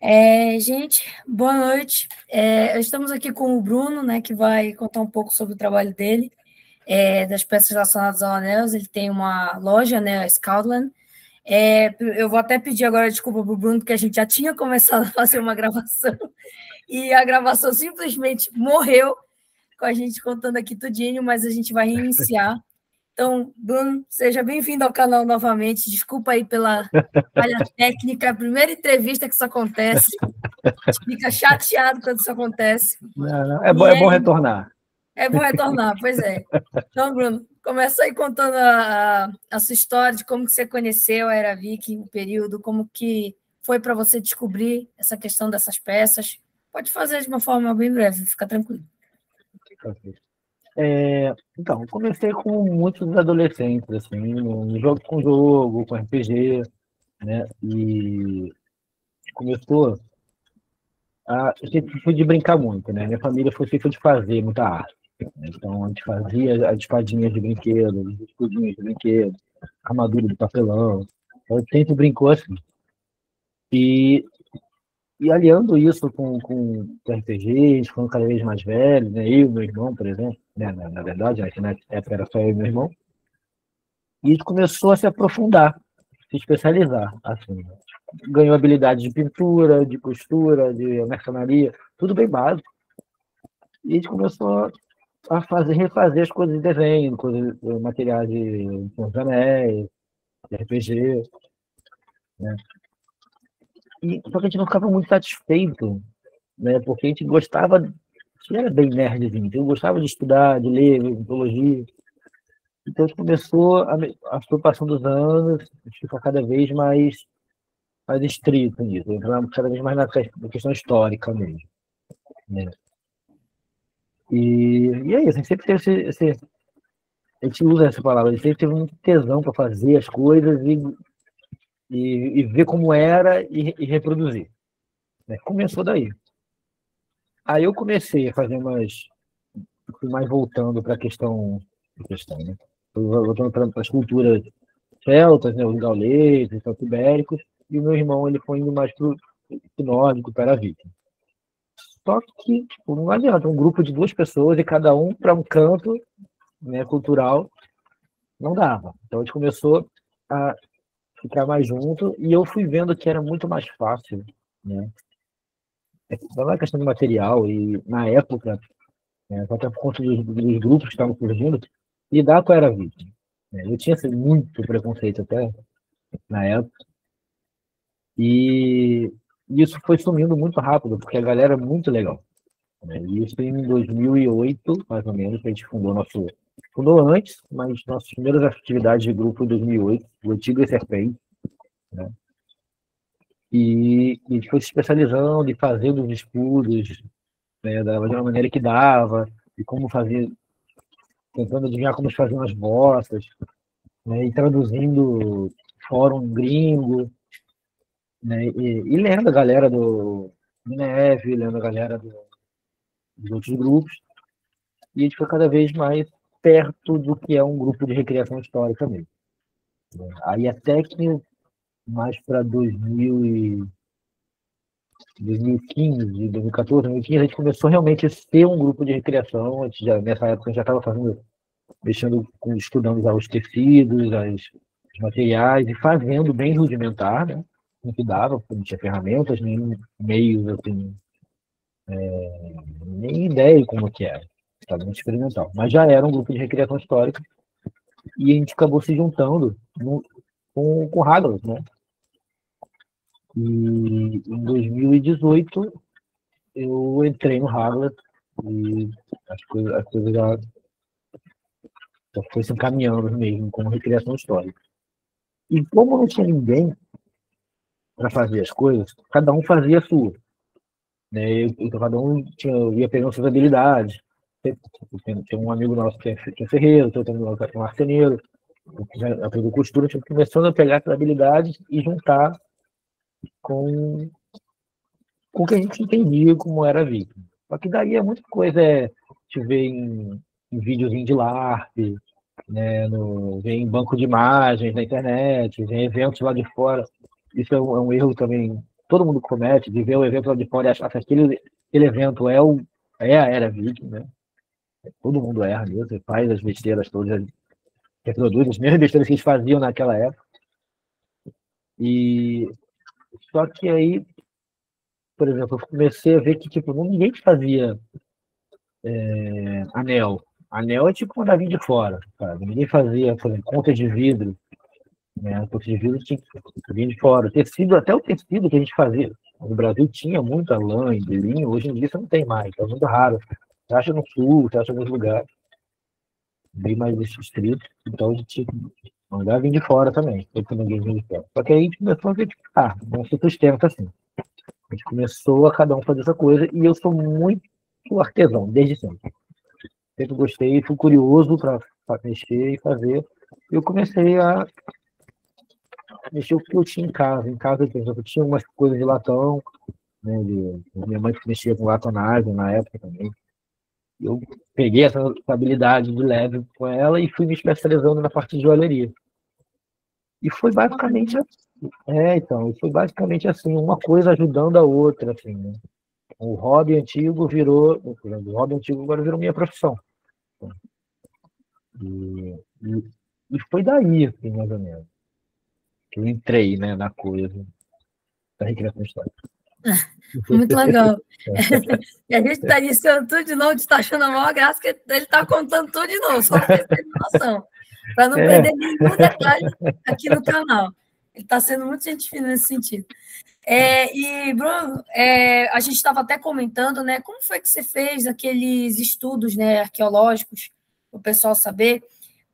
É, gente, boa noite. É, estamos aqui com o Bruno, né, que vai contar um pouco sobre o trabalho dele, é, das peças relacionadas ao Anel. Ele tem uma loja, né, a Scoutland. É, eu vou até pedir agora desculpa para o Bruno, porque a gente já tinha começado a fazer uma gravação e a gravação simplesmente morreu com a gente contando aqui tudinho, mas a gente vai reiniciar. Então, Bruno, seja bem-vindo ao canal novamente. Desculpa aí pela falha técnica, a primeira entrevista que isso acontece. A gente fica chateado quando isso acontece. Não, não. É, bom, é, bom retornar. É bom retornar, pois é. Então, Bruno, começa aí contando a, a, sua história de como que você conheceu a Era Viking, o período, como que foi para você descobrir essa questão dessas peças. Pode fazer de uma forma bem breve, fica tranquilo. É, então, comecei com muitos adolescentes, assim, no jogo com jogo, com RPG, né? E começou a. Sempre fui de brincar muito, né? Minha família foi sempre de fazer muita arte. Né? Então, a gente fazia as espadinhas de brinquedo, os escudinhos de brinquedo, armadura de papelão. Então, sempre brincou assim. E e aliando isso com, com o RPG, a gente ficando cada vez mais velho, né? eu meu irmão, por exemplo, né? na, na verdade, na época era só eu e meu irmão, e a gente começou a se aprofundar, se especializar. Assim, ganhou habilidades de pintura, de costura, de mercenaria, tudo bem básico. E a gente começou a fazer, refazer as coisas de desenho, coisas, materiais de, de anéis, de RPG. Né? E, só que a gente não ficava muito satisfeito, né? Porque a gente gostava, gente era bem nerdzinho, eu gostava de estudar, de ler mitologia. Então começou, a, a passando dos anos, ficou cada vez mais, mais estrito nisso, entramos cada vez mais na questão histórica mesmo. Né? E, e é isso, a gente sempre teve esse, esse a gente usa essa palavra, a gente sempre teve muito tesão para fazer as coisas e e, e ver como era e, e reproduzir. Né? Começou daí. Aí eu comecei a fazer umas. Fui mais voltando para a questão. questão né? Voltando para as culturas celtas, né? os gauleses, os ibéricos, e o meu irmão ele foi indo mais para o nórdico, para a viking. Só que tipo, não adianta, um grupo de duas pessoas e cada um para um canto né, cultural, não dava. Então a gente começou a ficar mais junto, e eu fui vendo que era muito mais fácil, né? Não é questão de material, e na época, né, até por conta dos, dos, grupos que estavam surgindo, a era vítima. Né? Eu tinha assim, muito preconceito até na época, e isso foi sumindo muito rápido, porque a galera é muito legal. Né? Isso em 2008, mais ou menos, a gente fundou nosso fundou antes, mas nossas primeiras atividades de grupo em 2008, o antigo Serpente, né? E, e foi se especializando e fazendo os estudos né, da, de uma maneira que dava, e como fazer, tentando adivinhar como faziam as botas, né, e traduzindo fórum gringo, né, e, e lendo a galera do Neve, lendo a galera do, dos outros grupos, e a gente foi cada vez mais perto do que é um grupo de recriação histórica mesmo. Aí até que mais para 2015, 2014, 2015, a gente começou realmente a ser um grupo de já, nessa época a gente já estava fazendo, mexendo estudando os tecidos, as, os materiais, e fazendo bem rudimentar, né? Não que dava, não tinha ferramentas, nem meios, assim, é, nem ideia como que era estava muito experimental. Mas já era um grupo de recriação histórica e a gente acabou se juntando no, com, com Hagler, né? E em 2018 eu entrei no Hagler e as coisas, as coisas já, já foi se encaminhando mesmo como recriação histórica. E como não tinha ninguém para fazer as coisas, cada um fazia a sua. Né? Então, cada um tinha, ia pegando suas habilidades. Tem, um amigo nosso que é, que é ferreiro, tem um amigo que é marceneiro, aprendeu costura, tipo, começando a pegar essas habilidades e juntar com, com o que a gente entendia como era a Viking. Só que daí é muita coisa, é, te ver em, em videozinho de LARP, né, no, ver em banco de imagens na internet, em eventos lá de fora. Isso é um, é um erro também todo mundo comete, de ver o evento lá de fora e achar que aquele, aquele evento é, o, é a era viking, né? Todo mundo erra mesmo, faz as besteiras todas, reproduz as mesmas besteiras que eles faziam naquela época. E só que aí, por exemplo, eu comecei a ver que tipo, ninguém fazia é, anel. Anel é tipo quando vinha de fora? Ninguém fazia, por exemplo, contas de vidro. Né? Contas de vidro tinha que vir de fora. Tecido, até o tecido que a gente fazia. No Brasil tinha muita lã e linho, hoje em dia você não tem mais, é muito raro. Você acha no sul, você acha em alguns lugares. Bem mais restrito. Então a gente mandar vir de fora também, porque ninguém vinha de fora. Só que aí a gente começou a ah, não se sustenta assim. A gente começou a cada um fazer essa coisa e eu sou muito artesão, desde sempre. Sempre gostei, fui curioso para mexer e fazer. Eu comecei a mexer o que eu tinha em casa. Em casa, por exemplo, eu tinha umas coisas de latão, né, de, minha mãe mexia com latonagem na época também. Eu peguei essa habilidade de leve com ela e fui me especializando na parte de joalheria. E foi basicamente assim. É, então, foi basicamente assim, uma coisa ajudando a outra, assim, né? O hobby antigo virou, o hobby antigo agora virou minha profissão. E, e, e foi daí, assim, mais ou menos, que eu entrei, né, na coisa da recriação histórica. Muito legal. e a gente está iniciando tudo de novo, está achando a maior graça que ele está contando tudo de novo, só para ter noção, para não é. perder nenhum detalhe aqui no canal. Ele está sendo muito gente fina nesse sentido. É, e, Bruno, é, a gente estava até comentando, né? Como foi que você fez aqueles estudos né, arqueológicos, para o pessoal saber,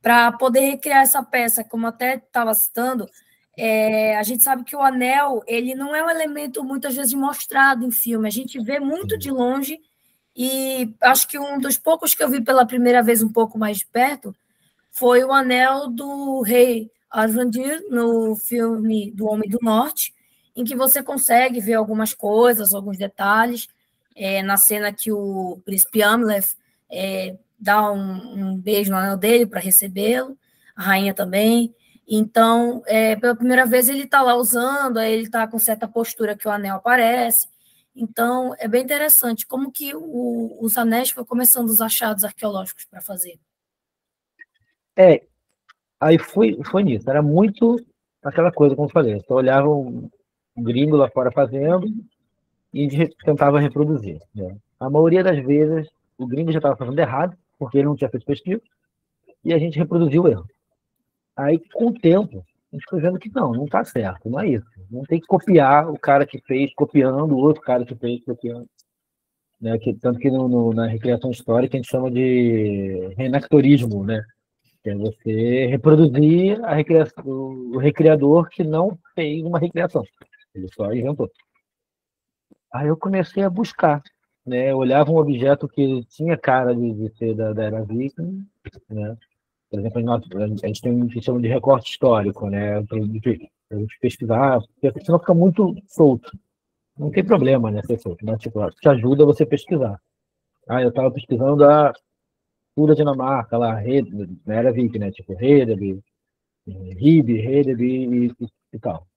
para poder recriar essa peça, como até estava citando, é, a gente sabe que o anel ele não é um elemento muitas vezes mostrado em filme, a gente vê muito de longe, e acho que um dos poucos que eu vi pela primeira vez um pouco mais de perto foi o anel do rei Arvandir no filme do Homem do Norte, em que você consegue ver algumas coisas, alguns detalhes. É, na cena que o príncipe Amleth é, dá um, um, beijo no anel dele para recebê-lo, a rainha também. Então, é, pela primeira vez ele está lá usando, aí ele está com certa postura que o anel aparece. Então, é bem interessante como que o, os anéis foram começando os achados arqueológicos para fazer. É, aí foi, foi nisso. Era muito aquela coisa, como eu falei. Você olhava gringo lá fora fazendo e tentava reproduzir. Né? A maioria das vezes o gringo já estava fazendo errado, porque ele não tinha feito pesquisa, e a gente reproduziu o erro. Aí, com o tempo, a gente foi vendo que não, não está certo, não é isso. Não tem que copiar o cara que fez, copiando o outro cara que fez, copiando. Né? Que, tanto que no, no, na recriação histórica a gente chama de reenactorismo, né? Que é você reproduzir a recriação, o recriador que não fez uma recriação. Ele só inventou. Aí eu comecei a buscar, né? Eu olhava um objeto que tinha cara de, de ser da, da era viking, né? Por exemplo, a gente tem um que chama de recorte histórico, né? Para a gente pesquisar, porque senão fica muito solto. Não tem problema, né? Ser solto, né? Tipo, te ajuda você pesquisar. Ah, eu estava pesquisando a pura Dinamarca, lá, na era viking, né? Tipo, Hedeby, Ribe, Hedeby e, e, tal.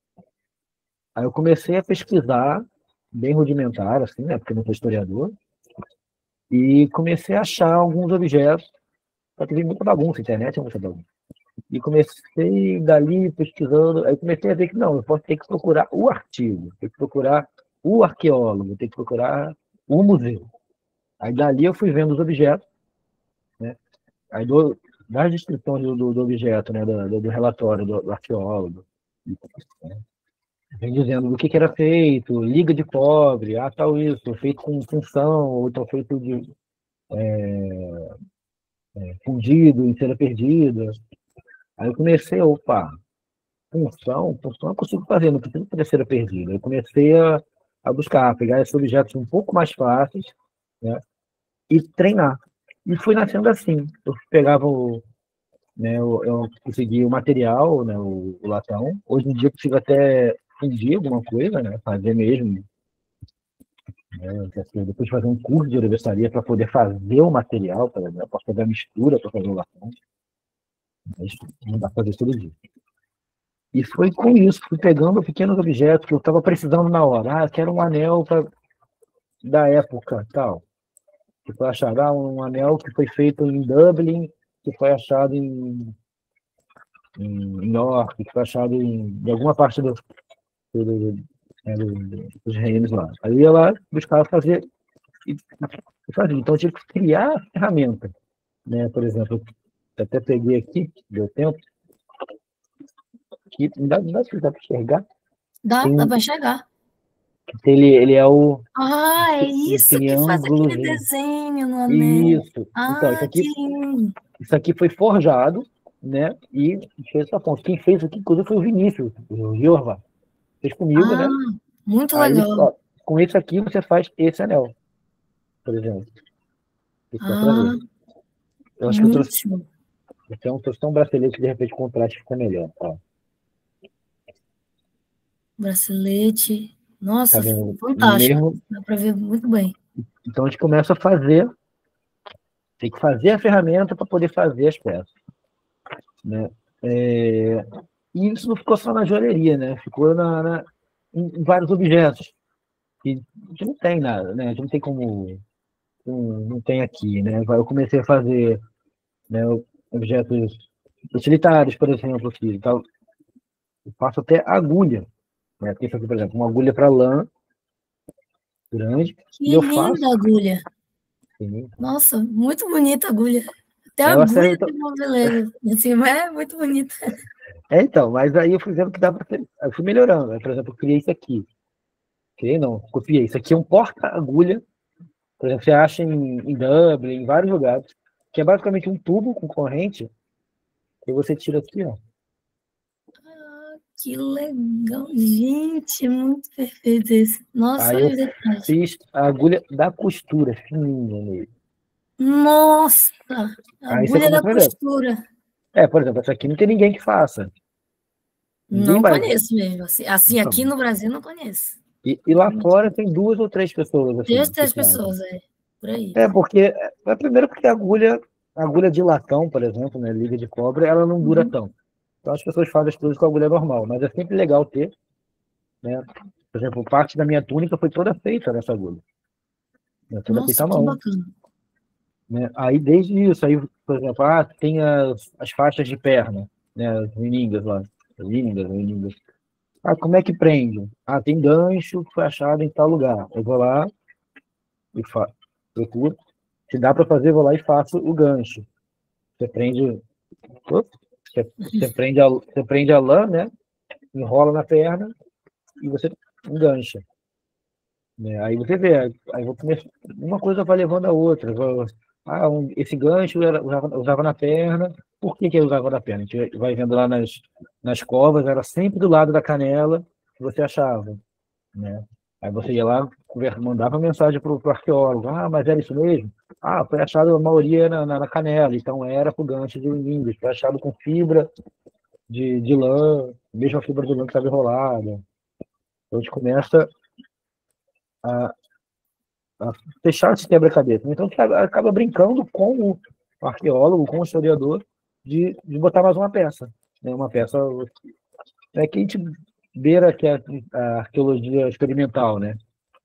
Aí eu comecei a pesquisar, bem rudimentar, assim, né? Porque não sou historiador. E comecei a achar alguns objetos. Só que muita bagunça, internet é muita bagunça. E comecei dali pesquisando, aí comecei a ver que não, eu posso ter que procurar o artigo, ter que procurar o arqueólogo, ter que procurar o museu. Aí dali eu fui vendo os objetos, né? Aí do, das descrições do, do, do objeto, né? Do, do relatório do, do arqueólogo, né? vem dizendo do que, que, era feito, liga de pobre, ah, tal isso, feito com função, ou então feito de é, fundido em cera perdida. Aí eu comecei, opa, função, função eu consigo fazer, não preciso fazer cera perdida. Eu comecei a, a buscar, pegar esses objetos um pouco mais fáceis, né, e treinar. E fui nascendo assim. Eu pegava o, né, eu, eu consegui o material, né, o, o latão. Hoje em dia eu consigo até fundir alguma coisa, né? Fazer mesmo. Né? Depois fazer um curso de universitaria para poder fazer o material, por exemplo. Posso fazer a mistura para fazer o latão. Mas não dá para fazer todo dia. E foi com isso, fui pegando pequenos objetos que eu estava precisando na hora. Ah, quero um anel pra, da época, tal. Que foi achado ah, um anel que foi feito em Dublin, que foi achado em, em York, que foi achado em, em alguma parte do, do, é, dos reinos lá. Aí ia lá buscar fazer e, fazer. Então eu tive que criar a ferramenta. Né? Por exemplo, eu até peguei aqui, deu tempo aqui. Dá, dá, dá para enxergar? Dá, Tem, dá para enxergar. Ele, ele é o. Ah, é isso que faz aquele desenho no anel. Isso. Ah, então, isso aqui, isso aqui foi forjado, né? E fez essa ponta. Quem fez aqui, inclusive, foi o Vinícius, o Giorva. Fez comigo, né? ah, né? Muito Aí, legal. Ó, com isso aqui, você faz esse anel, por exemplo. Ah, eu acho que eu trouxe. Então, trouxe um bracelete de repente o contraste fica melhor. Ó bracelete. Nossa, tá fantástico. Mesmo... Dá para ver muito bem. Então a gente começa a fazer, tem que fazer a ferramenta para poder fazer as peças. Né? É... E isso não ficou só na joalheria, né? Ficou na, na, em vários objetos. E a gente não tem nada, né? A gente não tem como. Não, não tem aqui, né? Eu comecei a fazer né, objetos utilitários, por exemplo, aqui. Então, eu faço até agulha. Né? Tem aqui, por exemplo, uma agulha para lã grande. Que linda faço... agulha. Sim. Nossa, muito bonita a agulha. Até a agulha serve... tem moveleiro em cima, é muito bonita. É, então, mas aí eu fui vendo que dá ser... Eu fui melhorando. Né? Por exemplo, eu criei isso aqui. Criei não, copiei. Isso aqui é um porta-agulha. Por exemplo, você acha em, em Dublin, em vários lugares, que é basicamente um tubo com corrente, e você tira aqui, ó. Que legal, gente, muito perfeito esse. Nossa, Aí eu fiz a agulha da costura, fininha nele. Nossa, a agulha da costura. É, por exemplo, essa aqui não tem ninguém que faça. Ninguém não vai... conheço mesmo. Assim, assim aqui no Brasil não conheço. E, e lá fora tem duas ou três pessoas. Assim, duas, três pessoas, é. Por aí. É, porque. É, primeiro porque a agulha, a agulha de latão, por exemplo, né, liga de cobre, ela não dura uhum. tanto. Então as pessoas fazem as coisas com agulha normal, mas é sempre legal ter. Né? Por exemplo, parte da minha túnica foi toda feita nessa agulha. Né? Toda Nossa, feita à mão. Né? Aí desde isso, aí, por exemplo, ah, tem as, as faixas de perna, né? as liningas lá. As liningas, liningas. Ah, como é que prende? Ah, tem gancho achado em tal lugar. Eu vou lá e. Procuro. Se dá para fazer, vou lá e faço o gancho. Você prende. Você, você, prende a, você prende a lã, né? Enrola na perna e você engancha. Né? Aí você vê, aí vou começar, uma coisa vai levando a outra. Vou, ah, um, esse gancho eu usava, usava, na perna. Por que, que usava na perna? A gente vai vendo lá nas, nas covas, era sempre do lado da canela que você achava. Né? Aí você ia lá, mandava mensagem para o arqueólogo. Ah, mas era isso mesmo? Ah, foi achado a maioria na, na, na canela, então era o gancho de linguis. Foi achado com fibra de, de lã, mesmo a fibra de lã que estava enrolada. Então a gente começa a fechar esse quebra-cabeça. Então a gente acaba brincando com o arqueólogo, com o historiador, de, de botar mais uma peça. Né? Uma peça é que a gente beira que é a arqueologia experimental, né?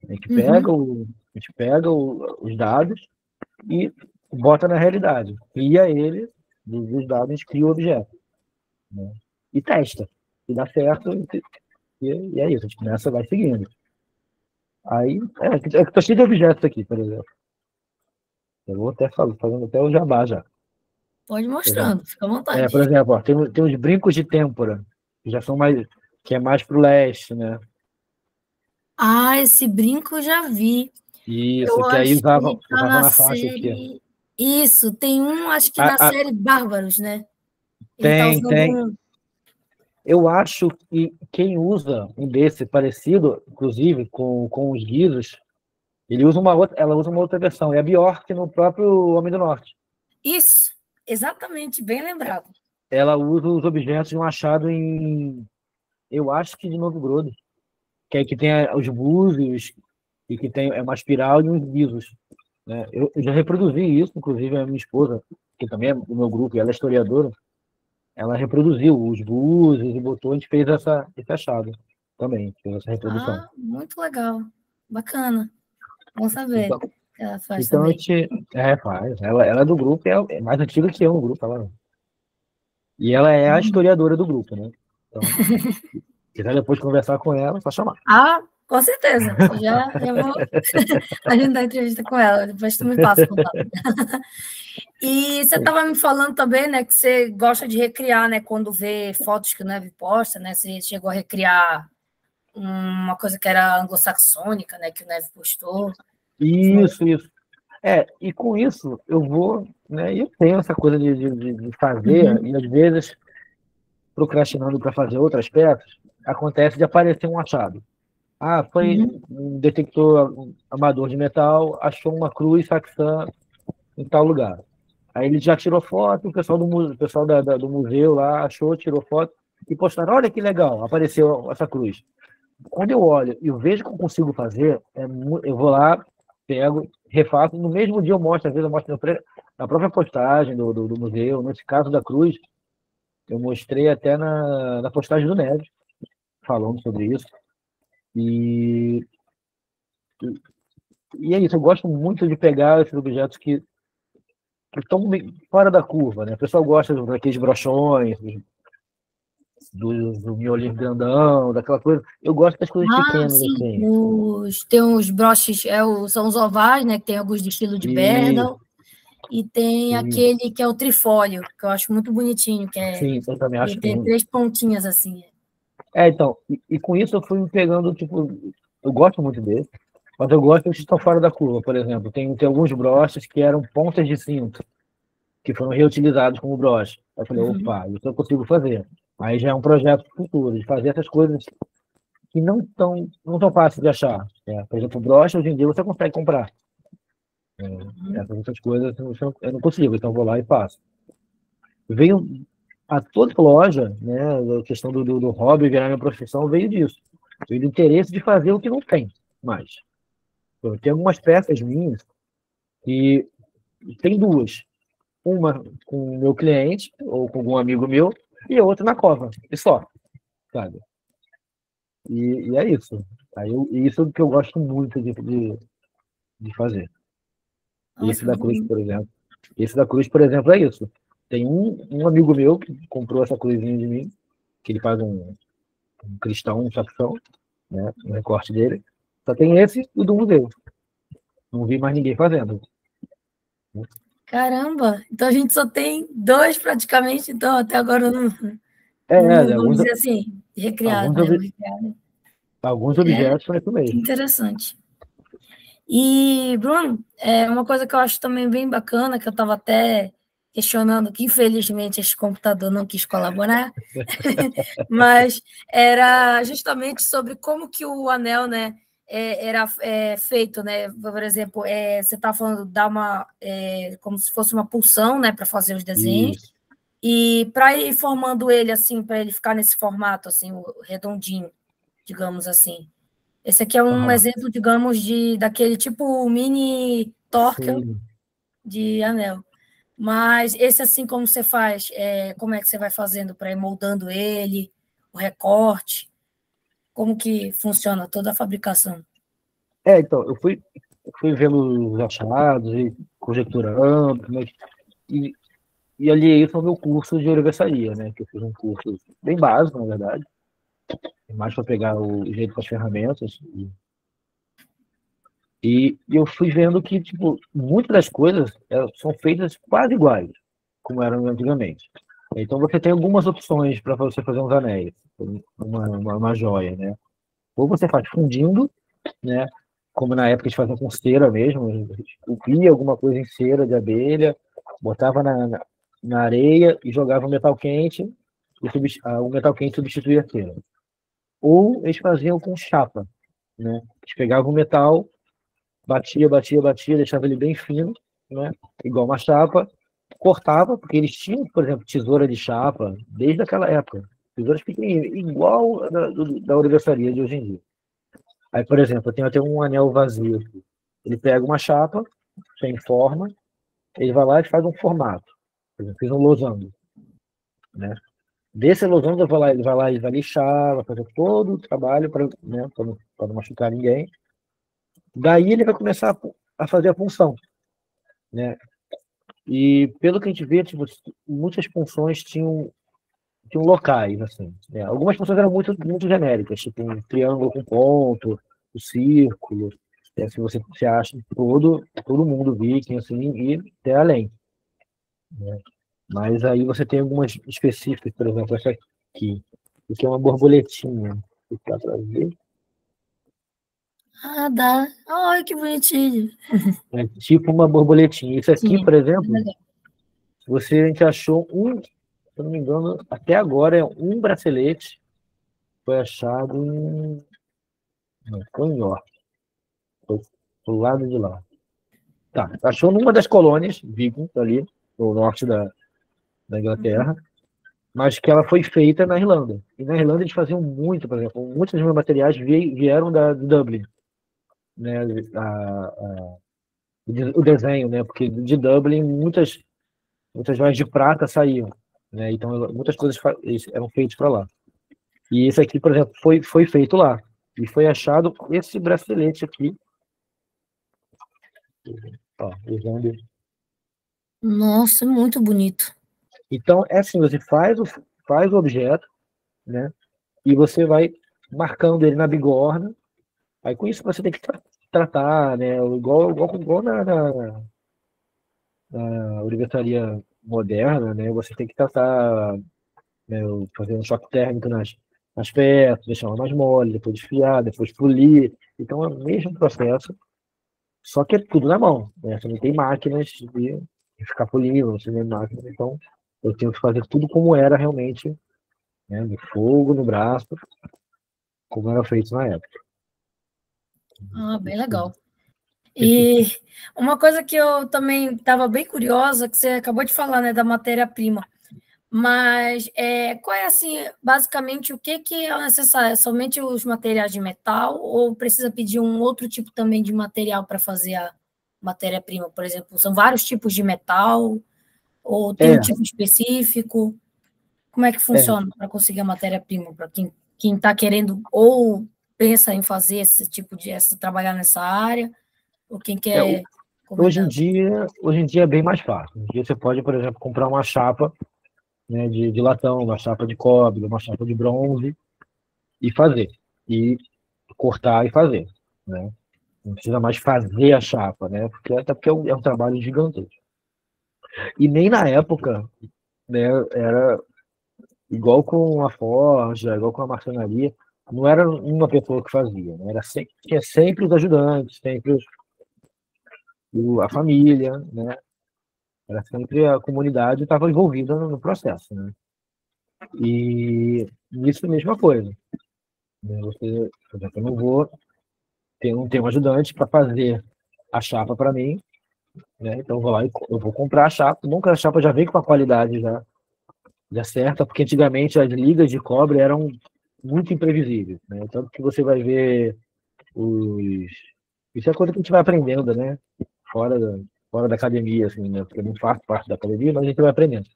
A gente pega, uhum. o, a gente pega o, os dados e bota na realidade. Cria ele, dos dados, a gente cria o objeto. Né? E testa. Se dá certo, e, e, é isso. A gente começa, vai seguindo. Aí, é, é tô cheio de objetos aqui, por exemplo. Eu vou até falando, fazendo até o jabá já. Pode mostrando, fica à vontade. É, por exemplo, ó, tem, tem uns brincos de têmpora, que já são mais que é mais para o leste, né? Ah, esse brinco eu já vi. Isso, eu que aí usava, tá usava na, na faixa série... aqui. Isso, tem um, acho que a, na a... série Bárbaros, né? Ele tá tem, tá tem. Um... Eu acho que quem usa um desse parecido, inclusive com, com os guizos, ele usa uma outra, ela usa uma outra versão. É a Bjork no próprio Homem do Norte. Isso, exatamente, bem lembrado. Ela usa os objetos de um achado em eu acho que de Novo Grodo, que é que tem os búzios e que tem é uma espiral e uns guizos. Né? Eu, eu, já reproduzi isso, inclusive a minha esposa, que também é do meu grupo, ela é historiadora, ela reproduziu os buses e botou, a gente fez essa, esse achado também, fez essa reprodução. Ah, muito legal, bacana. Vamos saber. Então, ela faz então também. a gente. É, faz. Ela, ela é do grupo, é, é mais antiga que eu no grupo. Ela... E ela é a uhum. historiadora do grupo, né? Então, se quiser depois conversar com ela, é só chamar. Ah, com certeza. Já, já vou agendar entrevista com ela, depois tu me passa o contato. E você estava me falando também, né, que você gosta de recriar, né, quando vê fotos que o Neve posta, né, você chegou a recriar uma coisa que era anglo-saxônica, né, que o Neve postou. Isso, isso. É, e com isso eu vou, né, eu tenho essa coisa de, de, de fazer, uhum. e às vezes, procrastinando para fazer outras peças, acontece de aparecer um achado. Ah, foi uhum. um detector amador de metal, achou uma cruz saxã em tal lugar. Aí ele já tirou foto, o pessoal do, o pessoal da, da, do museu lá achou, tirou foto e postaram, olha que legal, apareceu essa cruz. Quando eu olho e vejo que eu consigo fazer, é, eu vou lá, pego, refaço, no mesmo dia eu mostro, às vezes eu mostro na própria postagem do, do, do museu, nesse caso da cruz, eu mostrei até na, na postagem do Neves, falando sobre isso. E, e é isso, eu gosto muito de pegar esses objetos que, que estão fora da curva, né? O pessoal gosta daqueles brochões, do, do miolinho grandão, daquela coisa. Eu gosto das coisas ah, pequenas, sim. assim. Os, tem os broches, é, o, são os ovais, né? Que tem alguns de estilo de Berdal. E tem aquele que é o trifólio, que eu acho muito bonitinho, que é. Sim, eu também acho. Tem três pontinhas assim. É, então, e, e, com isso eu fui pegando, tipo, eu gosto muito desse, mas eu gosto que estão fora da curva, por exemplo. Tem, tem alguns broches que eram pontas de cinto, que foram reutilizados como broche. Eu falei, uhum. opa, isso eu consigo fazer. Aí já é um projeto futuro, de fazer essas coisas que não tão, não tão fáceis de achar. É, por exemplo, broche, hoje em dia você consegue comprar. É, uhum. essas outras coisas eu não consigo, então vou lá e faço. Veio a toda loja, né, a questão do, do, do hobby virar minha profissão veio disso. Veio do interesse de fazer o que não tem mais. Eu tenho algumas peças minhas que tem duas. Uma com o meu cliente, ou com algum amigo meu, e outra na cova, e só, sabe? E, e é isso. Aí eu, isso é que eu gosto muito de, de, de fazer. Nossa, esse da Cruz, por exemplo. Esse da Cruz, por exemplo, é isso. Tem um, um amigo meu que comprou essa cruzinha de mim, que ele faz um, um cristão, um saxão, né? Um recorte dele. Só tem esse e do museu. Não vi mais ninguém fazendo. Caramba! Então a gente só tem dois praticamente, então até agora não. É, não, vamos alguns, dizer assim, recriado. Alguns, né? alguns objetos é, isso mesmo. Interessante. E, Bruno, é uma coisa que eu acho também bem bacana, que eu estava até questionando, que infelizmente este computador não quis colaborar, mas era justamente sobre como que o anel, né, é, era é, feito, né? Por exemplo, é, você está falando dar uma é, como se fosse uma pulsão, né, para fazer os desenhos. Isso. E para ir formando ele assim, para ele ficar nesse formato assim, redondinho, digamos assim. Esse aqui é um ah. exemplo, digamos, de daquele tipo mini torque de anel. Mas esse assim como você faz, é, como é que você vai fazendo para ir moldando ele, o recorte? Como que funciona toda a fabricação? É, então, eu fui, fui vendo os achados e conjecturando, mas, e, e aliei isso ao meu curso de universaria, né? Que eu fiz um curso bem básico, na verdade, mais para pegar o jeito com as ferramentas. E, e, eu fui vendo que, tipo, muitas das coisas são feitas quase iguais, como eram antigamente. Então você tem algumas opções para você fazer uns anéis, uma, uma, uma, joia, né? Ou você faz fundindo, né? Como na época a gente fazia com cera mesmo, a gente esculpia alguma coisa em cera de abelha, botava na, na, na areia e jogava o metal quente, e ah, o metal quente substituía a cera. Ou eles faziam com chapa, né? Eles pegavam o metal, batia, batia, batia, deixava ele bem fino, né? Igual uma chapa, cortava, porque eles tinham, por exemplo, tesoura de chapa, desde aquela época. Tesouras pequenininhas, igual da, da universaria de hoje em dia. Aí, por exemplo, eu tenho até um anel vazio aqui. Ele pega uma chapa, sem forma, ele vai lá e faz um formato. Por exemplo, fiz um losango. Né? Desse losango, vai lá, ele vai lá e vai lixar, vai fazer todo o trabalho para né, não, não machucar ninguém. Daí ele vai começar a, a fazer a punção. Né? E pelo que a gente vê, tipo, muitas punções tinham, tinham locais, assim. Né? Algumas punções eram muito, muito genéricas, tipo um triângulo com ponto, o um círculo. Né? Se você, você acha todo, todo mundo viking, assim, e até além. Né? Mas aí você tem algumas específicas, por exemplo, essa aqui, que é uma borboletinha. Dá para ver? Ah, dá. Olha que bonitinho. É tipo uma borboletinha. Isso aqui, Sim, por exemplo, é você a gente achou um, se eu não me engano, até agora é um bracelete foi achado em. Não, foi em York. Foi do lado de lá. Tá, achou numa das colônias, Vigo, ali, no norte da, da Inglaterra, mas que ela foi feita na Irlanda. E na Irlanda eles faziam muito, por exemplo, muitos dos meus materiais vieram da, de Dublin né, a, a, o desenho, né, porque de Dublin muitas muitas joias de prata saíam, né, então muitas coisas eram feitas para lá. E esse aqui, por exemplo, foi foi feito lá e foi achado esse bracelete aqui. Ó, usando. Nossa, muito bonito. Então é assim, você faz o faz o objeto, né, e você vai marcando ele na bigorna Aí com isso você tem que tra tratar, né? Igual, igual, igual na, na, na universitaria moderna, né? Você tem que tratar, né? fazer um choque térmico nas, nas peças, deixar ela mais mole, depois desfiar, depois polir. Então é o mesmo processo, só que é tudo na mão. Né? Você não tem máquinas de, de ficar polindo, você não tem máquinas, então eu tenho que fazer tudo como era realmente, né? no fogo, no braço, como era feito na época. Ah, bem legal. E uma coisa que eu também estava bem curiosa, que você acabou de falar, né, da matéria-prima. Mas é, qual é assim, basicamente, o que, que é necessário? É somente os materiais de metal ou precisa pedir um outro tipo também de material para fazer a matéria-prima? Por exemplo, são vários tipos de metal ou tem é. um tipo específico? Como é que funciona é. para conseguir a matéria-prima para quem quem está querendo ou pensa em fazer esse tipo de essa, trabalhar nessa área? Ou quem quer. É, hoje em dia, hoje em dia é bem mais fácil. Hoje em dia você pode, por exemplo, comprar uma chapa né, de, de latão, uma chapa de cobre, uma chapa de bronze e fazer. E cortar e fazer. Né? Não precisa mais fazer a chapa, né? Porque, até porque é um, é um trabalho gigantesco. E nem na época né, era igual com a forja, igual com a marcenaria, não era uma pessoa que fazia, né? era sempre, tinha sempre os ajudantes, sempre os, a família, né? Era sempre a comunidade estava envolvida no, no, processo, né? E isso é a mesma coisa. Né? Você, por exemplo, eu não vou ter um, ter um ajudante para fazer a chapa para mim, né? Então eu vou lá e eu vou comprar a chapa. Nunca a chapa já vem com a qualidade já, já certa, porque antigamente as ligas de cobre eram muito imprevisíveis, né? Tanto que você vai ver os. Isso é coisa que a gente vai aprendendo, né? Fora da, fora da academia, assim, né? Porque eu não faço parte da academia, mas a gente vai aprendendo.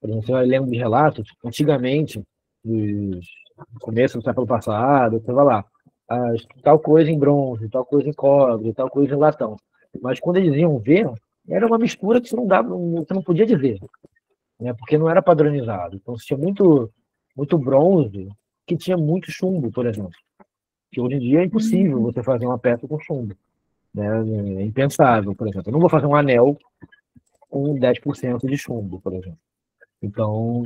Por exemplo, você vai lendo de relatos, antigamente, no começo do século passado, você vai lá, as, tal coisa em bronze, tal coisa em cobre, tal coisa em latão. Mas quando eles iam ver, era uma mistura que você não dava, você não podia dizer, né? Porque não era padronizado. Então, se tinha muito, muito bronze, que tinha muito chumbo, por exemplo. Que hoje em dia é impossível uhum. você fazer uma peça com chumbo. Né? É impensável, por exemplo. Eu não vou fazer um anel com 10% de chumbo, por exemplo. Então,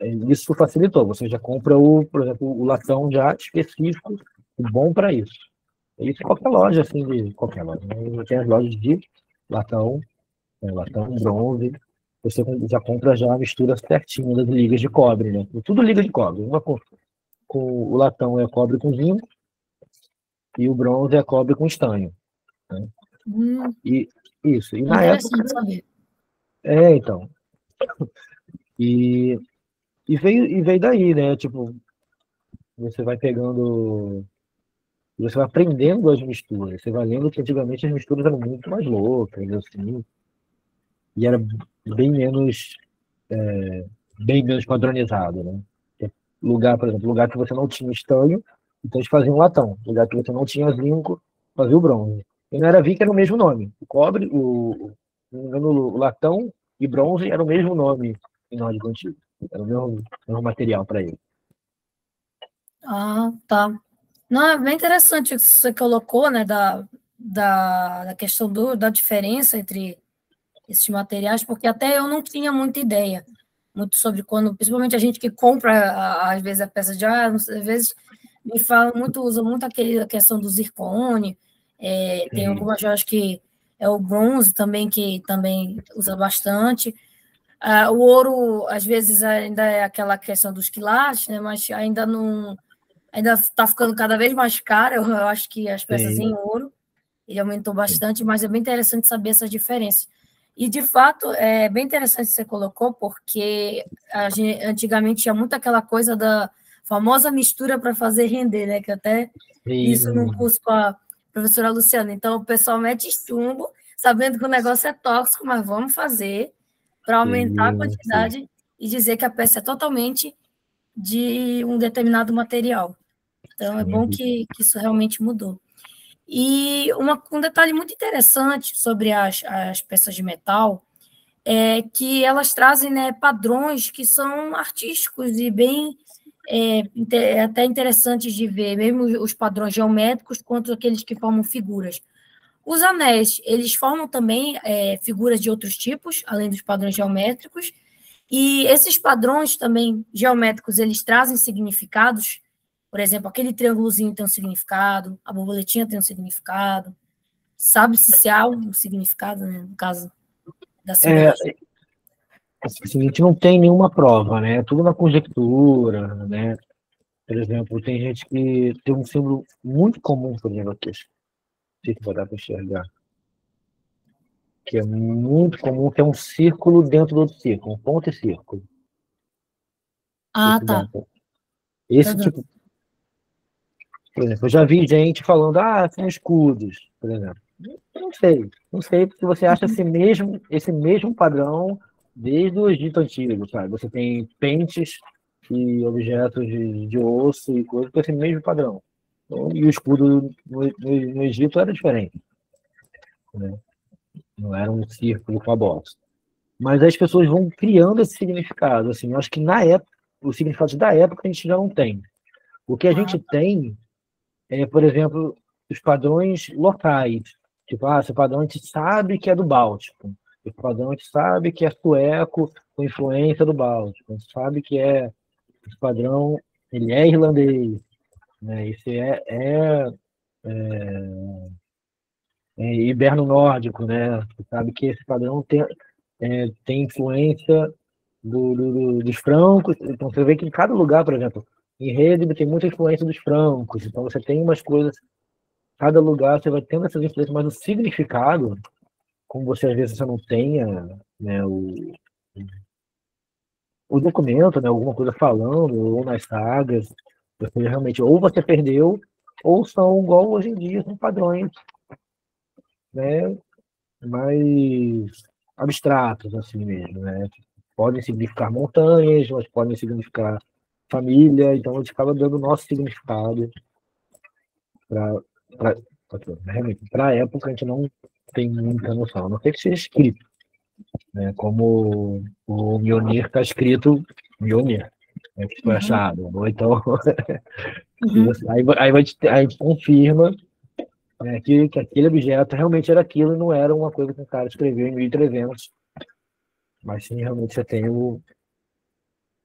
é, isso facilitou. Você já compra, o, por exemplo, o latão já específico, bom para isso. Isso em qualquer loja, assim, de qualquer loja. Né? Tem as lojas de latão, né? latão, bronze, você já compra já a mistura certinha das ligas de cobre, né? Tudo liga de cobre. Uma, com o latão é cobre com zinco e o bronze é cobre com estanho. Né? Hum. E isso. E na época. Saber. É, então. E, e veio e veio daí, né? Tipo, você vai pegando você vai aprendendo as misturas. Você vai lendo que antigamente as misturas eram muito mais loucas, assim, e era bem menos é, bem menos padronizado, né? Lugar, por exemplo, lugar que você não tinha estanho, então eles faziam latão. Lugar que você não tinha zinco, fazia o bronze. E não era que era o mesmo nome. O cobre, o, o latão e bronze era o mesmo nome em nórdico antigo. Era o mesmo, mesmo material para ele. Ah, tá. Não, é bem interessante o que você colocou, né, da, da, da questão do, da diferença entre esses materiais, porque até eu não tinha muita ideia muito sobre quando, principalmente a gente que compra, às vezes, a peça de ar, às vezes me fala muito, usa muito aquele, a questão do zircone, é, tem algumas joias que é o bronze também, que também usa bastante. Ah, o ouro, às vezes, ainda é aquela questão dos quilates, né, mas ainda não ainda está ficando cada vez mais caro, eu, eu acho que as peças Sim. em ouro, ele aumentou bastante, mas é bem interessante saber essas diferenças. E, de fato, é bem interessante que você colocou, porque gente, antigamente tinha muito aquela coisa da famosa mistura para fazer render, né? Que até Sim. isso no curso com a professora Luciana. Então, o pessoal mete chumbo, sabendo que o negócio é tóxico, mas vamos fazer para aumentar Sim. a quantidade e dizer que a peça é totalmente de um determinado material. Então, é bom que, que isso realmente mudou. E uma, um detalhe muito interessante sobre as, as peças de metal é que elas trazem né, padrões que são artísticos e bem é, é, até interessantes de ver, mesmo os padrões geométricos quanto aqueles que formam figuras. Os anéis, eles formam também é, figuras de outros tipos, além dos padrões geométricos, e esses padrões também geométricos, eles trazem significados por exemplo, aquele triângulozinho tem um significado, a borboletinha tem um significado. Sabe-se se há um significado, né, no caso da cidade. É, assim, a gente não tem nenhuma prova, né? É tudo na conjectura, né? Por exemplo, tem gente que tem um símbolo muito comum, por exemplo, aqui. Não sei se vai dar para enxergar. Que é muito comum, que é um círculo dentro do outro círculo, um ponto e círculo. Ah, Esse tá. Dentro. Esse uhum. tipo, por exemplo, eu já vi gente falando, ah, são escudos, por exemplo. Não sei, não sei, porque você acha esse mesmo, esse mesmo padrão desde o Egito Antigo, sabe? Você tem pentes e objetos de, de osso e coisas com esse mesmo padrão. Então, e o escudo no, no, no, Egito era diferente. Né? Não era um círculo com a bosta. Mas as pessoas vão criando esse significado. Assim, eu acho que na época, os significados da época a gente já não tem. O que a gente tem é, por exemplo, os padrões locais. Tipo, ah, esse padrão a gente sabe que é do Báltico. Esse padrão a gente sabe que é sueco com influência do Báltico. A gente sabe que é esse padrão ele é irlandês. Né? Esse é, é, é, é hiberno nórdico, né? Você sabe que esse padrão tem, é, tem influência do, do, dos francos. Então você vê que em cada lugar, por exemplo, em rede tem muita influência dos francos, então você tem umas coisas, cada lugar você vai tendo essas influências, mas o significado, como você às vezes você não tenha né, o, o documento, né, alguma coisa falando, ou nas sagas, você realmente, ou você perdeu, ou são igual hoje em dia, são padrões né, mais abstratos, assim mesmo, né? Podem significar montanhas, mas podem significar família, então a gente acaba dando o nosso significado para para a época a gente não tem muita noção, a não ser que seja escrito, né? Como o Mjolnir está escrito Mjolnir, né? que foi uhum. achado, ou então uhum. aí, aí a, gente, a gente confirma né, que, que aquele objeto realmente era aquilo e não era uma coisa que o cara escreveu em 1300, mas sim realmente você tem o,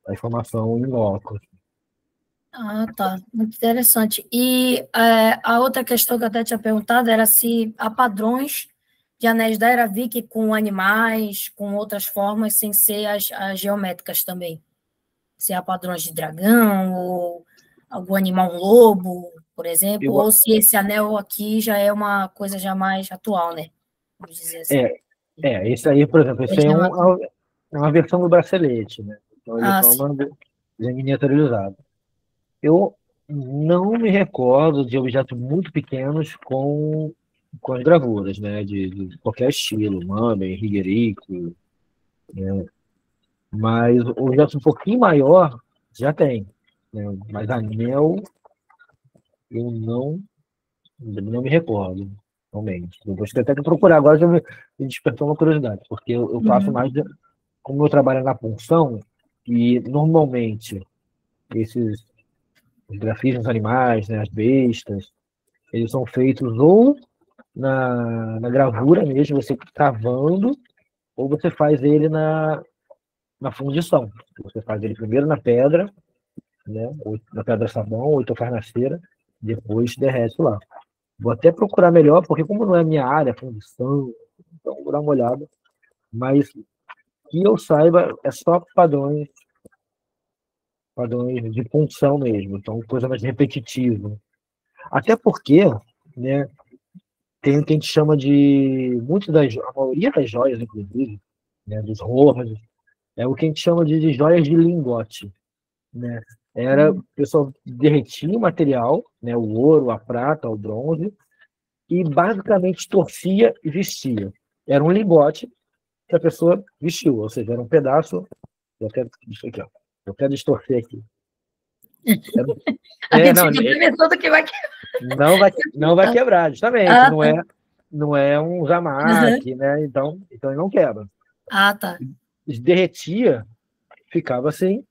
a informação em loco. Ah, tá. Muito interessante. E é, a outra questão que eu até tinha perguntado era se há padrões de anéis da Era Viking com animais, com outras formas, sem ser as, as geométricas também. Se há padrões de dragão, ou algum animal, um lobo, por exemplo, eu... ou se esse anel aqui já é uma coisa já mais atual, né? Vamos dizer assim. É, é esse aí, por exemplo, esse aí é, um, é uma versão do bracelete, né? Então ele ah, é miniaturizado. Eu não me recordo de objetos muito pequenos com, com as gravuras, né? De, de qualquer estilo, Mamba, Higerico, né? Mas o objeto um pouquinho maior já tem. Né? Mas anel, eu não, não me recordo, realmente. Eu vou até procurar, agora já me, me despertou uma curiosidade, porque eu, eu faço uhum. mais, de, como eu trabalho na punção, e normalmente esses os grafismos animais, né, as bestas, eles são feitos ou na, na gravura mesmo, você cavando, ou você faz ele na, na fundição. Você faz ele primeiro na pedra, né, ou na pedra sabão, ou então faz na cera, depois derrete lá. Vou até procurar melhor, porque como não é minha área, fundição, então vou dar uma olhada. Mas que eu saiba, é só padrões padrões de função mesmo, então coisa mais repetitiva. Até porque, né, tem o que a gente chama de muitas das a maioria das joias, inclusive, né, dos rorros, é o que a gente chama de, de joias de lingote, né? Era hum. o pessoal derretia o material, né, o ouro, a prata, o bronze, e basicamente torcia e vestia. Era um lingote que a pessoa vestiu, ou seja, era um pedaço. Eu quero, isso aqui, ó, eu quero distorcer aqui. É, a não, é, que vai não vai não vai quebrar, justamente. Ah, não, tá. é, não é um uhum. né? Então, então ele não quebra. Ah, tá. Derretia, ficava assim,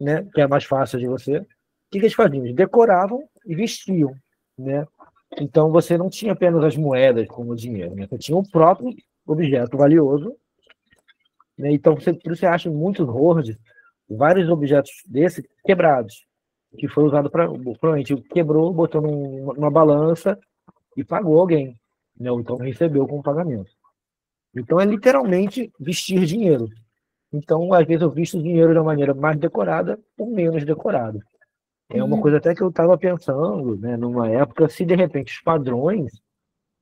né? Que é mais fácil de você. O que, que eles faziam? Eles decoravam e vestiam, né? Então você não tinha apenas as moedas como dinheiro, né? Você tinha o próprio objeto valioso. Né? Então você, por isso você acha muitos hordes, vários objetos desse quebrados que foi usado para. Provavelmente quebrou, botou num, numa balança e pagou alguém. Né? Ou então recebeu como pagamento. Então é literalmente vestir dinheiro. Então, às vezes, eu visto dinheiro uma maneira mais decorada ou menos decorada. É uma uhum. coisa até que eu estava pensando, né, numa época, se de repente os padrões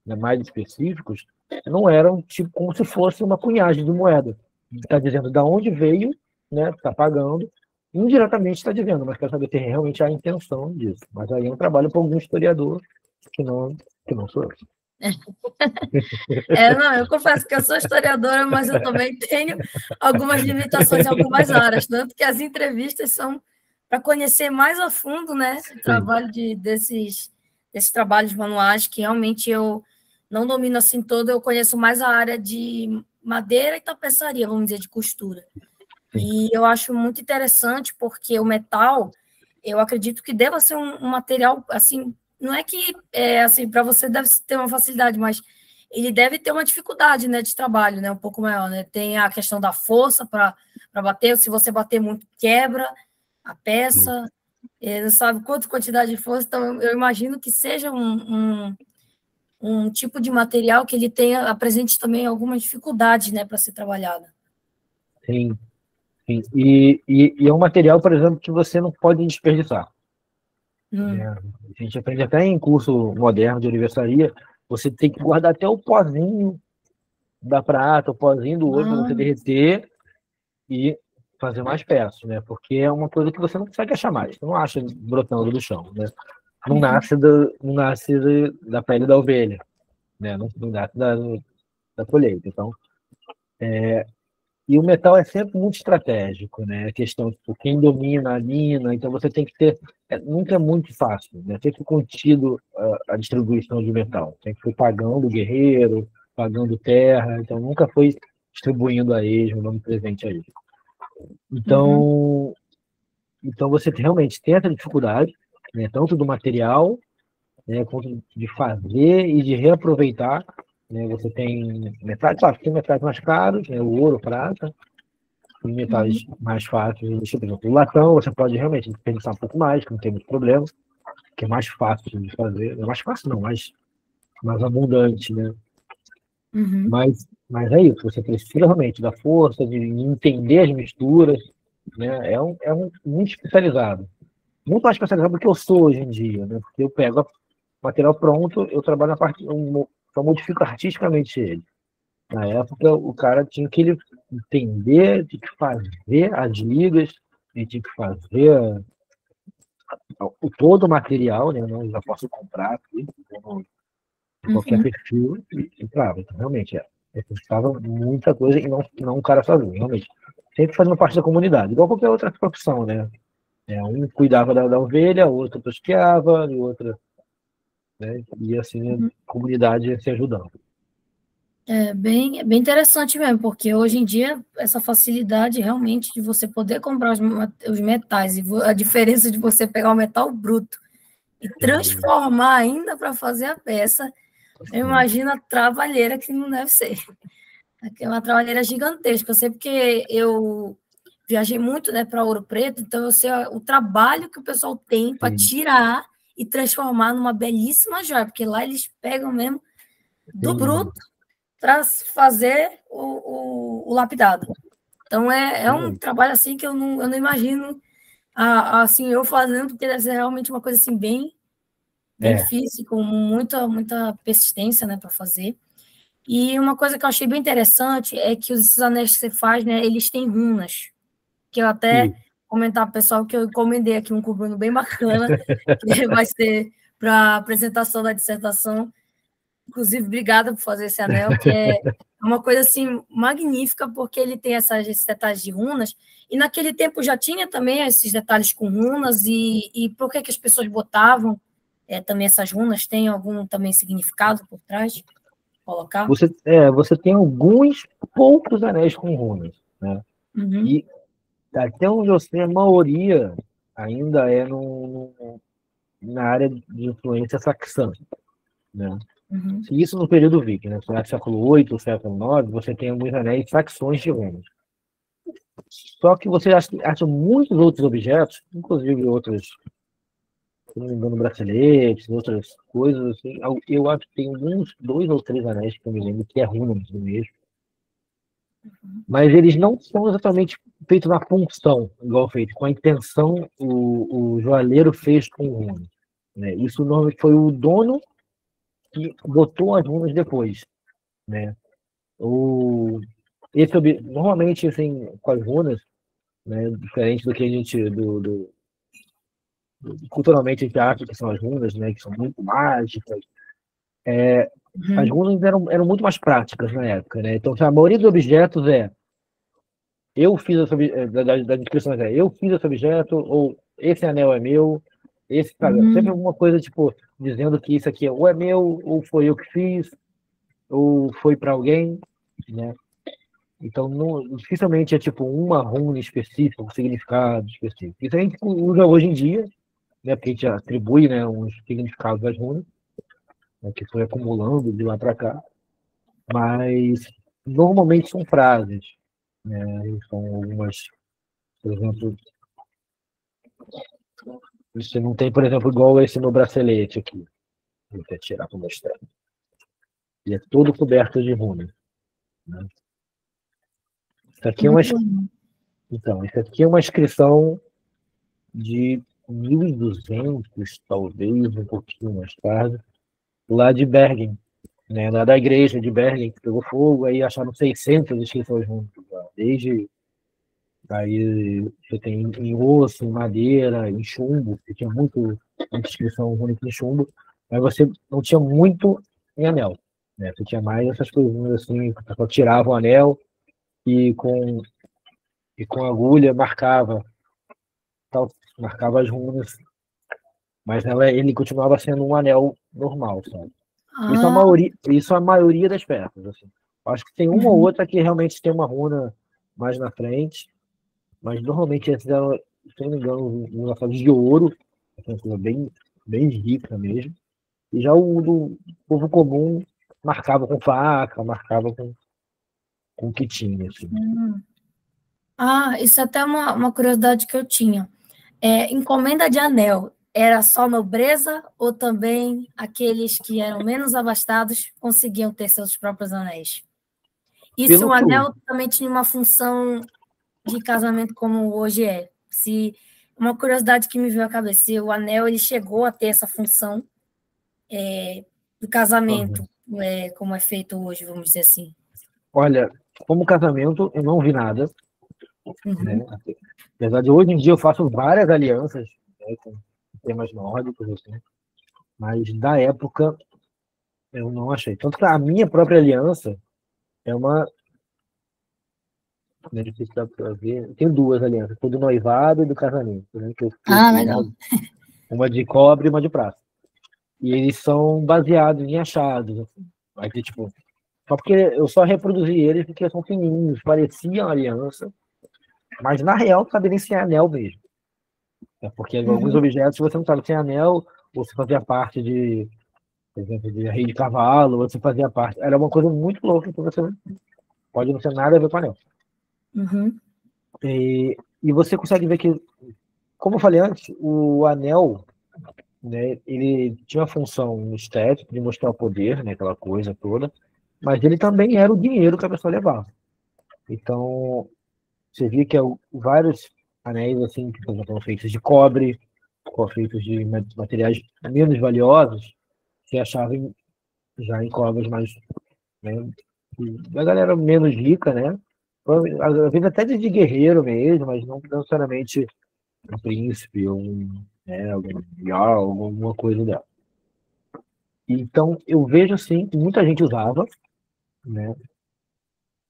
né, mais específicos não eram tipo como se fosse uma cunhagem de moeda. Está dizendo da onde veio, né, está pagando, indiretamente está dizendo, mas quero saber se realmente há intenção disso. Mas aí é um trabalho para algum historiador que não, que não sou eu. É, não, eu confesso que eu sou historiadora, mas eu também tenho algumas limitações em algumas áreas, tanto que as entrevistas são para conhecer mais a fundo, né, o trabalho de, desses, desses trabalhos manuais que realmente eu não domino assim todo, eu conheço mais a área de madeira e tapeçaria, vamos dizer, de costura. E eu acho muito interessante porque o metal, eu acredito que deva ser um, um material assim, não é que é assim para você deve ter uma facilidade, mas ele deve ter uma dificuldade, né, de trabalho, né, um pouco maior, né? Tem a questão da força para bater, se você bater muito quebra a peça, não sabe quanta quantidade de força, então eu imagino que seja um, um, um tipo de material que ele tenha apresente também alguma dificuldade, né, para ser trabalhado. Sim, e, e, e, é um material, por exemplo, que você não pode desperdiçar. Hum. É, a gente aprende até em curso moderno de aniversaria, você tem que guardar até o pozinho da prata, o pozinho do ouro, ah. para você derreter e fazer mais peças, né? Porque é uma coisa que você não consegue achar mais, você não acha brotando do chão, né? Não uhum. nasce, do, não nasce da pele da ovelha, né? Não, não nasce da, da colheita. Então, é, e o metal é sempre muito estratégico, né? A questão, tipo, quem domina a mina, então você tem que ter. É, nunca é muito fácil, né? Tem que contido a, a, distribuição de metal. Tem que ir pagando o guerreiro, pagando terra, então nunca foi distribuindo a esmo, nome presente a esmo. Então, uhum. então você realmente tem essa dificuldade, né? tanto do material, né? quanto de fazer e de reaproveitar né? Você tem metais, claro, tem metais mais caros, né? o ouro, o prata, tem metais uhum. mais fáceis. Por exemplo, o latão você pode realmente pensar um pouco mais, que não tem muito problema, que é mais fácil de fazer. É mais fácil não, mais, mais abundante, né? Uhum. Mas, mas é isso, você precisa realmente da força, de entender as misturas, né? É um, é um muito especializado. Muito mais especializado do que eu sou hoje em dia, né? Porque eu pego material pronto, eu trabalho na parte, um, só modifico artisticamente ele. Na época, o cara tinha que ele entender, tinha que fazer as ligas, ele tinha que fazer o todo o material, né? Não já posso comprar aqui, qualquer uhum. perfil e entrava. Então, realmente, é. Necessitava muita coisa e não, não um cara sozinho, realmente. sempre fazendo parte da comunidade, igual qualquer outra profissão, né? É, um cuidava da, da ovelha, outro tosqueava, e outra. Né? E assim, a uhum. comunidade se ajudando. É bem, é bem interessante mesmo, porque hoje em dia essa facilidade realmente de você poder comprar os, os metais e a diferença de você pegar o metal bruto e transformar ainda para fazer a peça, eu imagino a trabalheira que não deve ser. É uma trabalheira gigantesca. Eu sei porque eu viajei muito né, para Ouro Preto, então eu sei o trabalho que o pessoal tem para tirar e transformar numa belíssima joia, porque lá eles pegam mesmo do bruto para fazer o, o, o, lapidado. Então é, é um trabalho assim que eu não, eu não imagino a, assim eu fazendo, porque deve ser realmente uma coisa assim bem, bem é. difícil, com muita, muita persistência né, para fazer. E uma coisa que eu achei bem interessante é que esses anéis que você faz, né, eles têm runas. Que eu até Sim. Comentar para o pessoal que eu encomendei aqui um cubrino bem bacana, que vai ser para apresentação da dissertação. Inclusive, obrigada por fazer esse anel, que é uma coisa assim magnífica, porque ele tem essas, esses detalhes de runas. E naquele tempo já tinha também esses detalhes com runas, e, e por que, que as pessoas botavam é, também essas runas? Tem algum também significado por trás? Colocar? Você, é, você tem alguns poucos anéis com runas, né? Uhum. E até onde eu sei, a maioria ainda é no, no na área de influência saxã, né? Uhum. Isso no período viking, né? No século VIII, século IX, você tem alguns anéis facções de runas. Só que você acha, acha muitos outros objetos, inclusive outros, se não me engano, braceletes, outras coisas assim. Eu acho que tem uns dois ou três anéis que eu me lembro que é runas mesmo. Mas eles não são exatamente feitos na função, igual feito, com a intenção o, o joalheiro fez com o runas. Né? Isso normalmente foi o dono que botou as runas depois, né? O, esse, normalmente, assim, com as runas, né, diferente do que a gente, do, do culturalmente a gente acha que são as runas, né, que são muito mágicas, é, uhum. as runas eram, eram muito mais práticas na época, né? Então, a maioria dos objetos é eu fiz essa, é, da, da descrição é eu fiz esse objeto, ou esse anel é meu, esse, sabe, uhum. sempre alguma coisa, tipo, dizendo que isso aqui é, ou é meu, ou foi eu que fiz, ou foi para alguém, né? Então, não, dificilmente é tipo uma runa específica, um significado específico. Isso a gente usa hoje em dia, né? Porque a gente atribui né, uns significados das runas, né, que foi acumulando de lá para cá. Mas normalmente são frases, né? São algumas, por exemplo, você não tem, por exemplo, igual esse no bracelete aqui. Vou até tirar para mostrar. Ele é todo coberto de runas. Né? Isso aqui é uma. Então, isso aqui é uma inscrição de 1200, talvez, um pouquinho mais tarde, lá de Bergen, né, lá da igreja de Bergen, que pegou fogo, aí acharam 600 inscrições juntos, desde Aí você tem em osso, em madeira, em chumbo, tinha muito inscrição única em chumbo, mas você não tinha muito em anel. Né? Você tinha mais essas coisinhas assim, pessoa tirava o anel e com, e com agulha marcava, tal, marcava as runas, mas ela, ele continuava sendo um anel normal, sabe? Ah. Isso, é a maioria, isso é a maioria das peças. Assim. Acho que tem uma uhum. ou outra que realmente tem uma runa mais na frente, mas normalmente esses eram, se não me engano, um de ouro, uma coisa bem, bem rica mesmo. E já o do povo comum marcava com faca, marcava com, com o que tinha. Assim. Hum. Ah, isso é até uma, uma curiosidade que eu tinha. É, encomenda de anel era só nobreza ou também aqueles que eram menos abastados conseguiam ter seus próprios anéis? E se o anel também tinha uma função de casamento como hoje é. Se uma curiosidade que me veio à cabeça, se o anel ele chegou a ter essa função é, do casamento, uhum. é, como é feito hoje, vamos dizer assim. Olha, como casamento, eu não vi nada. Uhum. Né? Apesar de hoje em dia eu faço várias alianças né, com temas nórdicos, assim, mas da época eu não achei. Tanto que a minha própria aliança é uma não se dá pra ver. Tem duas alianças, tem do noivado e do casamento. Né, que eu, ah, legal. Uma de cobre e uma de prata. E eles são baseados em achados. Assim. Vai ter, tipo, só porque eu só reproduzi eles porque são fininhos, pareciam aliança, mas na real sabia nem se é anel mesmo. É porque uhum. alguns objetos você não sabe se é anel ou se fazia parte de, por exemplo, de rei de cavalo, ou se fazia parte. Era uma coisa muito louca que você pode não ser nada a ver com anel. Uhum. E, e você consegue ver que, como eu falei antes, o anel né, ele tinha uma função estética de mostrar o poder, né, aquela coisa toda, mas ele também era o dinheiro que a pessoa levava. Então, você via que é vários anéis, assim, que são feitos de cobre, feitos de materiais menos valiosos, se achavam já em covas mais. Né, da galera menos rica, né? Às vezes até de guerreiro mesmo, mas não necessariamente um príncipe ou um, né, algum alguma coisa dela. Então, eu vejo assim que muita gente usava, né?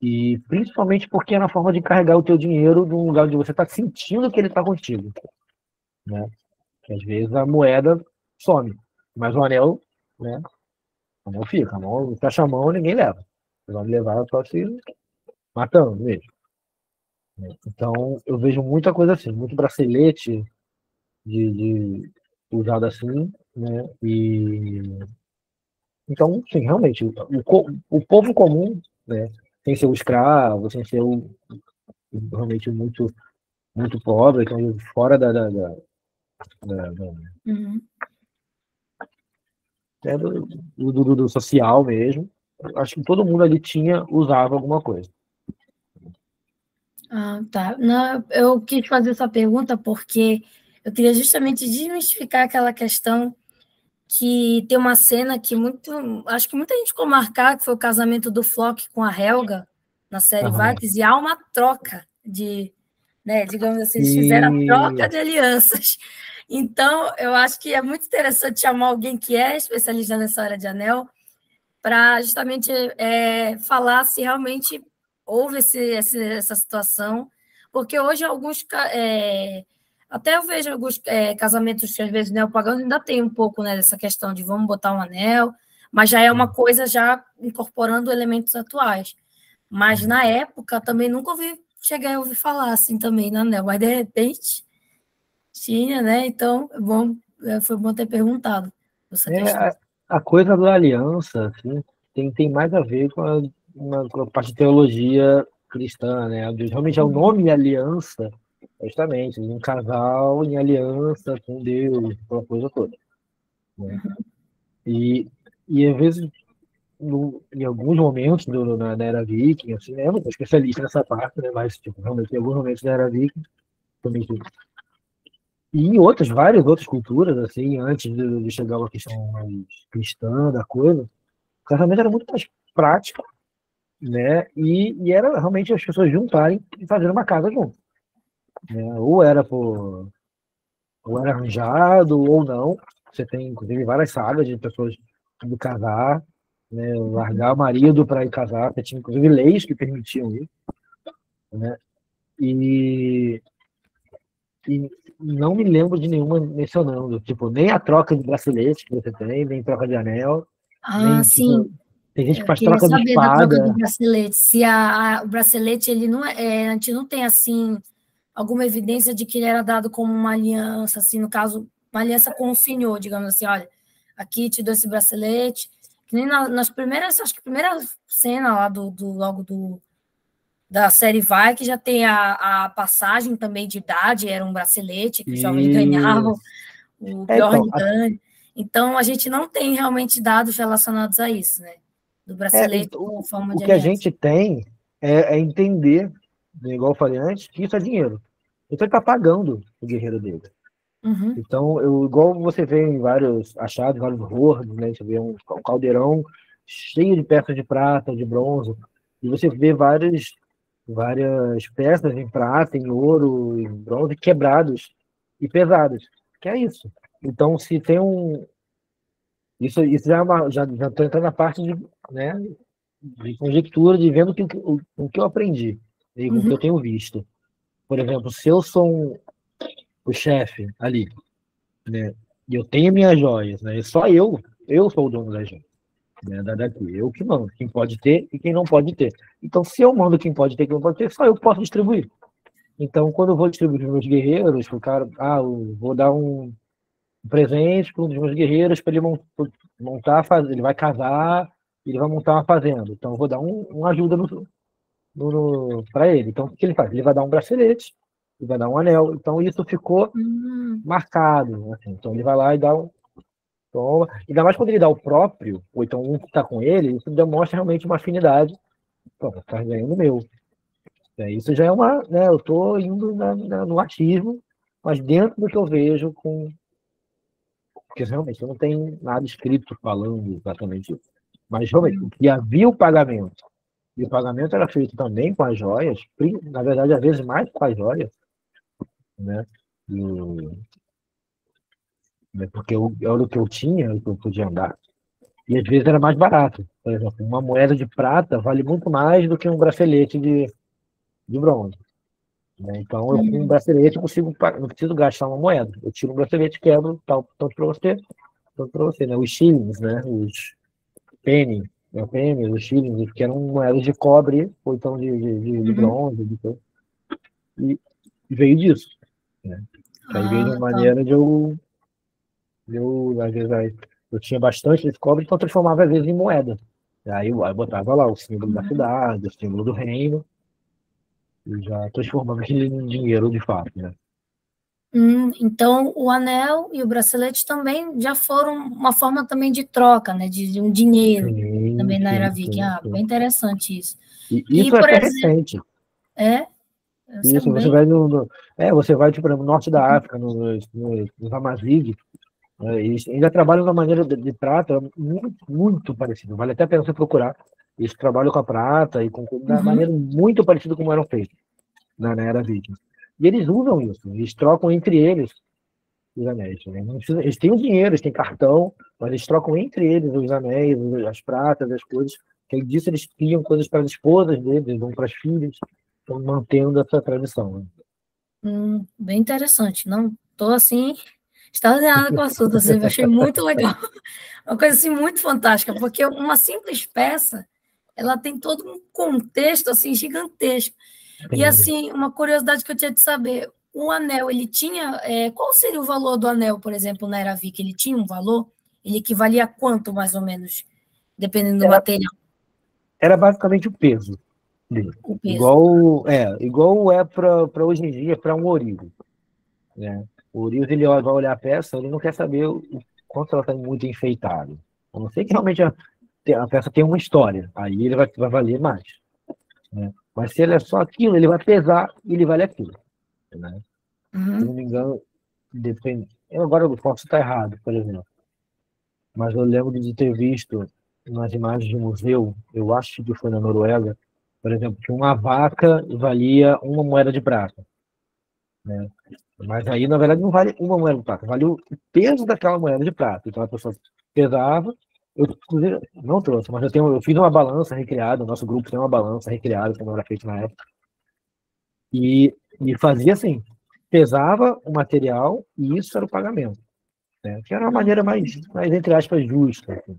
E principalmente porque é na forma de carregar o teu dinheiro num lugar onde você está sentindo que ele está contigo, né? Que às vezes a moeda some, mas o anel, né? O anel fica, a mão, fecha a mão, ninguém leva. Você vai levar só se matando mesmo. Então, eu vejo muita coisa assim, muito bracelete de, de usado assim, né? E então, sim, realmente, o, o povo comum, né, sem ser o escravo, sem ser o realmente muito muito pobre, então fora da, da, da, da uhum. é do, do, do, do, social mesmo. Acho que todo mundo ali tinha, usava alguma coisa. Ah, tá. Não, eu quis fazer essa pergunta porque eu queria justamente desmistificar aquela questão que tem uma cena que muito, acho que muita gente ficou marcada, que foi o casamento do Flock com a Helga na série uhum. Vikings, e há uma troca de, né, digamos assim, eles fizeram a troca de alianças. Então, eu acho que é muito interessante chamar alguém que é especialista nessa área de anel para justamente é, falar se realmente houve esse, essa situação, porque hoje alguns é, até eu vejo alguns é, casamentos que às vezes neopaganos ainda tem um pouco né, dessa questão de vamos botar um anel, mas já é uma coisa já incorporando elementos atuais. Mas na época também nunca ouvi, cheguei a ouvir falar assim também no anel, mas de repente tinha, né? Então, é bom, é, foi bom ter perguntado. É, a, a, coisa da aliança assim, tem, tem mais a ver com a, uma, com a parte de teologia cristã, né? Realmente é o uhum. nome aliança Justamente, um casal em aliança com Deus, aquela coisa toda. Né? Uhum. E, e às vezes, no, em alguns momentos do, na, na, era viking, assim, né? eu não sou especialista nessa parte, né? mas tipo, realmente em alguns momentos da era viking, também e em outras, várias outras culturas, assim, antes de, de chegar uma questão mais cristã da coisa, o casamento era muito mais prático, né? E, e era realmente as pessoas juntarem e fazer uma casa junto. Né? Ou era por. Ou era arranjado, ou não. Você tem, inclusive, várias sagas de pessoas indo casar, né? largar o marido para ir casar. Você tinha, inclusive, leis que permitiam isso. Né? E, e não me lembro de nenhuma mencionando, tipo, nem a troca de bracelete que você tem, nem troca de anel. Ah, nem, tipo, sim. Tipo, tem gente que faz troca de espada. Da troca do bracelete. Se a, a, o bracelete ele não é, é, a gente não tem assim alguma evidência de que ele era dado como uma aliança, assim, no caso, uma aliança com o senhor, digamos assim, olha, aqui te dou esse bracelete. Que nem na, nas primeiras, acho que a primeira cena lá do, do logo do da série Vai, que já tem a, a passagem também de idade, era um bracelete que os jovens ganhavam, o pior é, então, Então, a gente não tem realmente dados relacionados a isso, né? Do bracelete é, o, forma de O que aliança. a gente tem é, é entender, igual eu falei antes, que isso é dinheiro. Então ele está pagando o guerreiro dele. Uhum. Então, eu, igual você vê em vários achados, vários hordos, né? Você vê um, um, caldeirão cheio de peças de prata, de bronze, e você vê várias, várias peças em prata, em ouro, em bronze, quebrados e pesados. Que é isso. Então, se tem um. Isso, isso já, é já, já entrando na parte de, né, de conjectura, de vendo o que, o, o que eu aprendi. e com o que eu uhum. tenho visto. Por exemplo, se eu sou o chefe ali, né, e eu tenho minhas joias, né, só eu, eu sou o dono das joias, né, daqui, eu que mando, quem pode ter e quem não pode ter. Então, se eu mando quem pode ter e quem não pode ter, só eu posso distribuir. Então, quando eu vou distribuir os meus guerreiros, o cara, ah, vou dar um presente para um dos meus guerreiros para ele montar, ele vai casar, ele vai montar uma fazenda. Então, eu vou dar um, uma ajuda no para ele. Então, o que ele faz? Ele vai dar um bracelete, ele vai dar um anel. Então, isso ficou uhum. marcado. Assim. Então, ele vai lá e dá um. Toma. Ainda mais quando ele dá o próprio, ou então um que está com ele, isso demonstra realmente uma afinidade. Pronto, está ganhando o meu. É, isso já é uma. Né, eu estou indo na, na, no atismo, mas dentro do que eu vejo com. Porque realmente eu não tenho nada escrito falando exatamente isso. Mas realmente, o que havia o pagamento, e o pagamento era feito também com as joias, na verdade, às vezes mais com as joias, né? E, né, porque eu, era o que eu tinha, o que eu podia andar. E às vezes era mais barato. Por exemplo, uma moeda de prata vale muito mais do que um bracelete de, de bronze. Né? Então, eu com um bracelete eu consigo, não preciso gastar uma moeda. Eu tiro um bracelete, quebro, tal, tanto para você, tanto para você. Né? Os shillings, né? os penny, penny, os shillings, que eram moedas de cobre, ou então de, de, de, de uhum. bronze. De, e veio disso. Né? Aí ah, veio de uma tá. maneira de eu, de eu, às vezes, eu tinha bastante de cobre, então eu transformava às vezes em moeda. Aí eu, eu botava lá o símbolo uhum. da cidade, o símbolo do reino, e já transformando aquilo em dinheiro de fato, né? Hum, então o anel e o bracelete também já foram uma forma também de troca, né? De, de um dinheiro sim, também na era viking. Ah, bem interessante isso. E, isso e, é exemplo, recente. É? Isso, você vai no, no, É, você vai, tipo, no norte da África, no, no, no Amazigh, né, eles ainda trabalham de uma maneira de, de prata muito, muito parecida. Vale até a pena você procurar. Eles trabalham com a prata e com, da uhum. maneira muito parecida como eram feitos na, na era viking. E eles usam isso, eles trocam entre eles os anéis. Né? eles têm o dinheiro, eles têm cartão, mas eles trocam entre eles os anéis, as pratas, as coisas. Que disso eles criam coisas para as esposas deles, vão para as filhas, estão mantendo essa tradição. Né? Hum, bem interessante. Não estou assim extasiada com o assunto, assim, achei muito legal. Uma coisa assim muito fantástica, porque uma simples peça ela tem todo um contexto assim gigantesco. E assim, uma curiosidade que eu tinha de saber, o anel, ele tinha, é, qual seria o valor do anel, por exemplo, na Era Vic? Ele tinha um valor? Ele equivalia a quanto, mais ou menos, dependendo do era, material? Era basicamente o peso. O peso. Igual é, igual é para hoje em dia, para um ourivo. Né? O ourivo, ele vai olhar a peça, ele não quer saber o quanto ela está muito enfeitada. A não ser que realmente a, a peça tem uma história, aí ele vai, vai valer mais. Né? Mas se ele é só aquilo, ele vai pesar e ele vale aquilo. Né? Uhum. Se não me engano, depende. Eu agora eu posso estar errado, por exemplo. Mas eu lembro de ter visto nas imagens de museu, eu acho que foi na Noruega, por exemplo, que uma vaca valia uma moeda de prata. Né? Mas aí, na verdade, não vale uma moeda de prata, vale o peso daquela moeda de prata. Então a pessoa pesava eu, não trouxe, mas eu, tenho, eu fiz uma balança recriada, o nosso grupo tem uma balança recriada, como era feito na época. E, e fazia assim, pesava o material e isso era o pagamento. Né? Que era uma maneira mais, mais entre aspas, justa. Assim.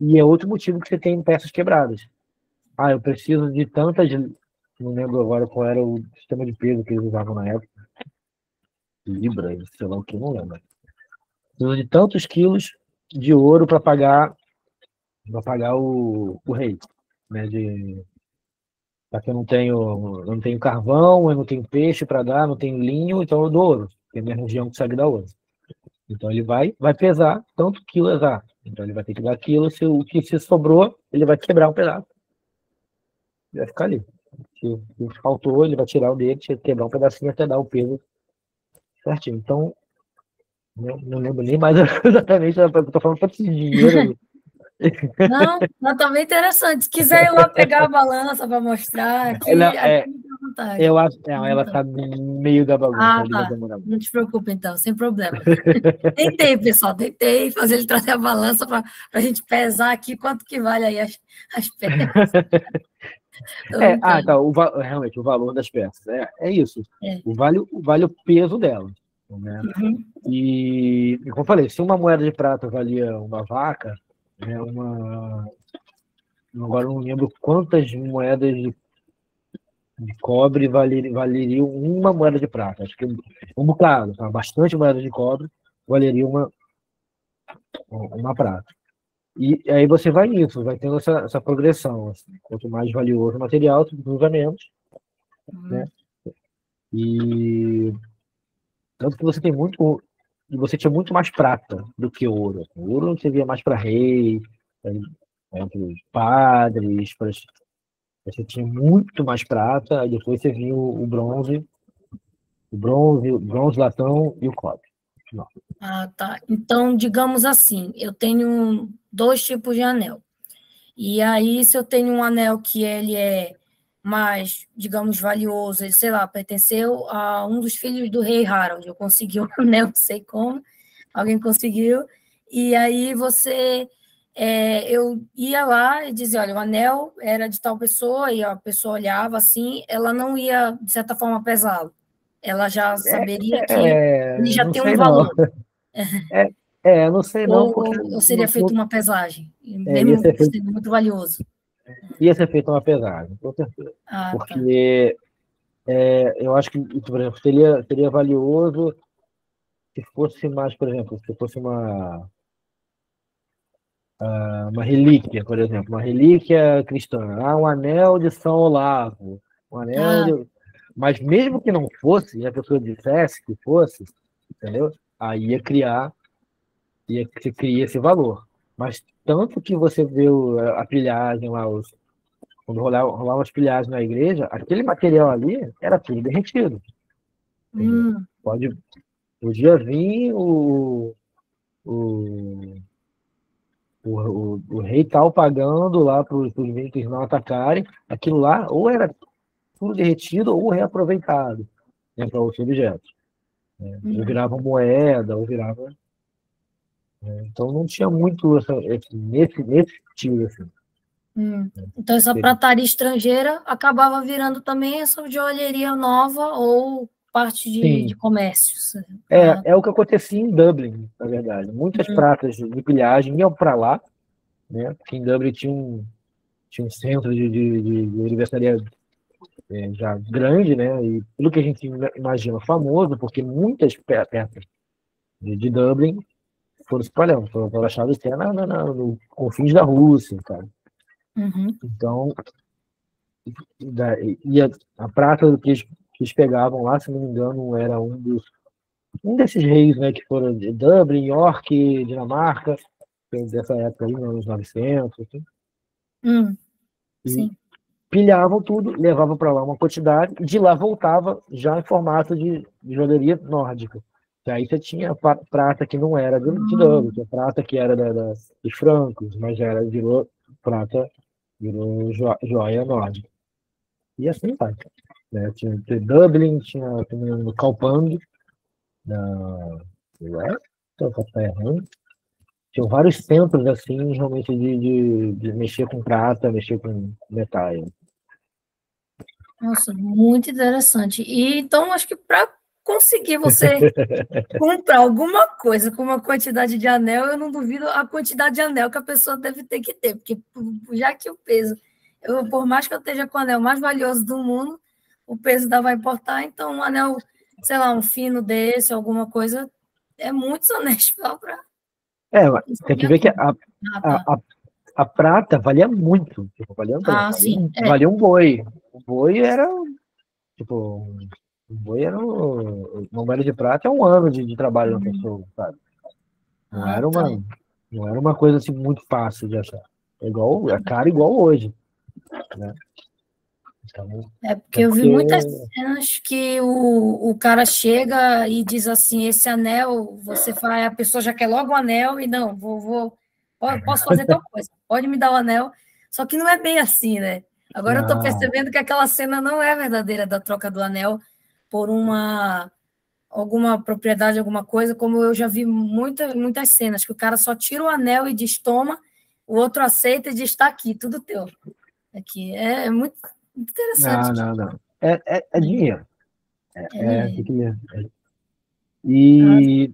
E é outro motivo que você tem peças quebradas. Ah, eu preciso de tantas. Não lembro agora qual era o sistema de peso que eles usavam na época. Libra, sei lá o que, não lembro. Preciso de tantos quilos de ouro para pagar para pagar o, o rei, né? De que eu não tenho, eu não tenho carvão, eu não tenho peixe para dar, não tenho linho, então eu dou ouro, que é a minha região consegue dar ouro. Então ele vai, vai pesar tanto quilo exato. Então ele vai ter que dar aquilo, se o que se sobrou, ele vai quebrar um pedaço. Ele vai ficar ali. Se, se faltou, ele vai tirar o dele, quebrar um pedacinho até dar o peso certinho. Então, não, não lembro nem mais exatamente, eu tô falando tanto de dinheiro. Não, não tá bem interessante. Se quiser ir lá pegar a balança para mostrar aqui, Ela, é, tá. Eu acho que ela está no meio da bagunça. Ah, tá. Não te preocupe, então, sem problema. tentei, pessoal, tentei fazer ele trazer a balança para a gente pesar aqui quanto que vale aí as, as peças. é, ah, tá. O, realmente, o valor das peças. É, é isso. É. O vale, vale o peso dela. Né? Uhum. E, como eu falei, se uma moeda de prata valia uma vaca, né, uma. Agora não lembro quantas moedas de, de cobre valer, valeriam uma moeda de prata. Acho que um bocado, tá? bastante moeda de cobre valeria uma, uma prata. E aí você vai nisso, vai tendo essa, essa progressão. Assim. Quanto mais valioso o material, usa menos. Uhum. Né? E tanto que você tem muito. Você tinha muito mais prata do que ouro. O ouro você via mais para rei, para os padres, você tinha muito mais prata, e depois você viu o bronze, o bronze, o bronze, latão e o cobre. Não. Ah, tá. Então, digamos assim, eu tenho dois tipos de anel. E aí, se eu tenho um anel que ele é mais, digamos, valioso, ele, sei lá, pertenceu a um dos filhos do rei Harold. Eu consegui um anel, não sei como, alguém conseguiu. E aí você, é, eu ia lá e dizia, olha, o anel era de tal pessoa, e a pessoa olhava assim, ela não ia, de certa forma, pesá-lo. Ela já é, saberia que é, ele já tem um valor. É, é, não sei não. Ou, ou seria feito uma pesagem, é, mesmo é, sendo muito valioso ia ser feita uma pesagem, com certeza. Ah, tá. Porque tá. é, eu acho que, por exemplo, seria, seria valioso se fosse mais, por exemplo, se fosse uma ah, uma relíquia, por exemplo, uma relíquia cristã, ah, um anel de São Olavo, um anel ah. de... mas mesmo que não fosse, e a pessoa dissesse que fosse, entendeu? Aí ia criar, ia se cria esse valor. Mas tanto que você viu a pilhagem lá, os, quando rolava, rolava as pilhagens na igreja, aquele material ali era tudo derretido. Hum. Pode, podia vir o, o, o, o, o rei tal pagando lá para os ventos não atacarem, aquilo lá ou era tudo derretido ou reaproveitado né, para outros objetos. Né? Hum. Ou virava moeda, ou virava né? Então não tinha muito essa, esse, nesse, nesse estilo. Assim. Hum. Então essa prataria estrangeira acabava virando também essa joalheria nova ou parte de, de comércio. É, ah. é o que acontecia em Dublin, na verdade. Muitas hum. pratas de pilhagem iam para lá, né? Porque em Dublin tinha um, tinha um centro de, de, de, de é, já grande, né? E pelo que a gente imagina, famoso, porque muitas peças de, de Dublin foram espalhando, foram, foram achados até na, na, na, no confins da Rússia, cara. Uhum. Então, da, e a, a prata que eles, que eles pegavam lá, se não me engano, era um dos um desses reis, né, que foram de Dublin, York, Dinamarca, dessa época aí, nos anos 900, assim. Hum, sim. pilhavam tudo, levavam para lá uma quantidade, e de lá voltava já em formato de, de joalheria nórdica. Aí você tinha prata que não era de, de Dublin, tinha prata que era da, da, dos francos, mas já era, virou prata, virou jo, joia nórdica. E assim vai. Né? Tinha, tinha Dublin, tinha também no Calpang, na tinha vários centros assim, realmente de, de, de, mexer com prata, mexer com metais. Nossa, muito interessante. E então acho que para conseguir você comprar alguma coisa com uma quantidade de anel, eu não duvido a quantidade de anel que a pessoa deve ter que ter, porque já que o peso, eu, por mais que eu esteja com o anel mais valioso do mundo, o peso ainda vai importar, então um anel, sei lá, um fino desse, alguma coisa, é muito desonesto para. É, tem que ver que a, ah, tá. a, a, a, prata valia muito, tipo, valia, ah, valia, sim, é. valia um boi. O boi era tipo o boi era um, uma moeda de prata é um ano de, de trabalho na uhum. pessoa, sabe? Não ah, era uma, tá. não era uma coisa assim muito fácil de achar. É igual, é caro igual hoje, né? Então, é porque é eu vi muitas cenas que o, o cara chega e diz assim, esse anel, você faz, a pessoa já quer logo o anel e não, vou, vou posso fazer tal coisa, pode me dar o anel, só que não é bem assim, né? Agora ah. eu tô percebendo que aquela cena não é verdadeira da troca do anel por uma alguma propriedade, alguma coisa, como eu já vi muita, muitas cenas, que o cara só tira o anel e diz toma, o outro aceita e diz está aqui, tudo teu. Aqui. É, é muito interessante. Não, não, não. É, é, é dinheiro. É, é, é, e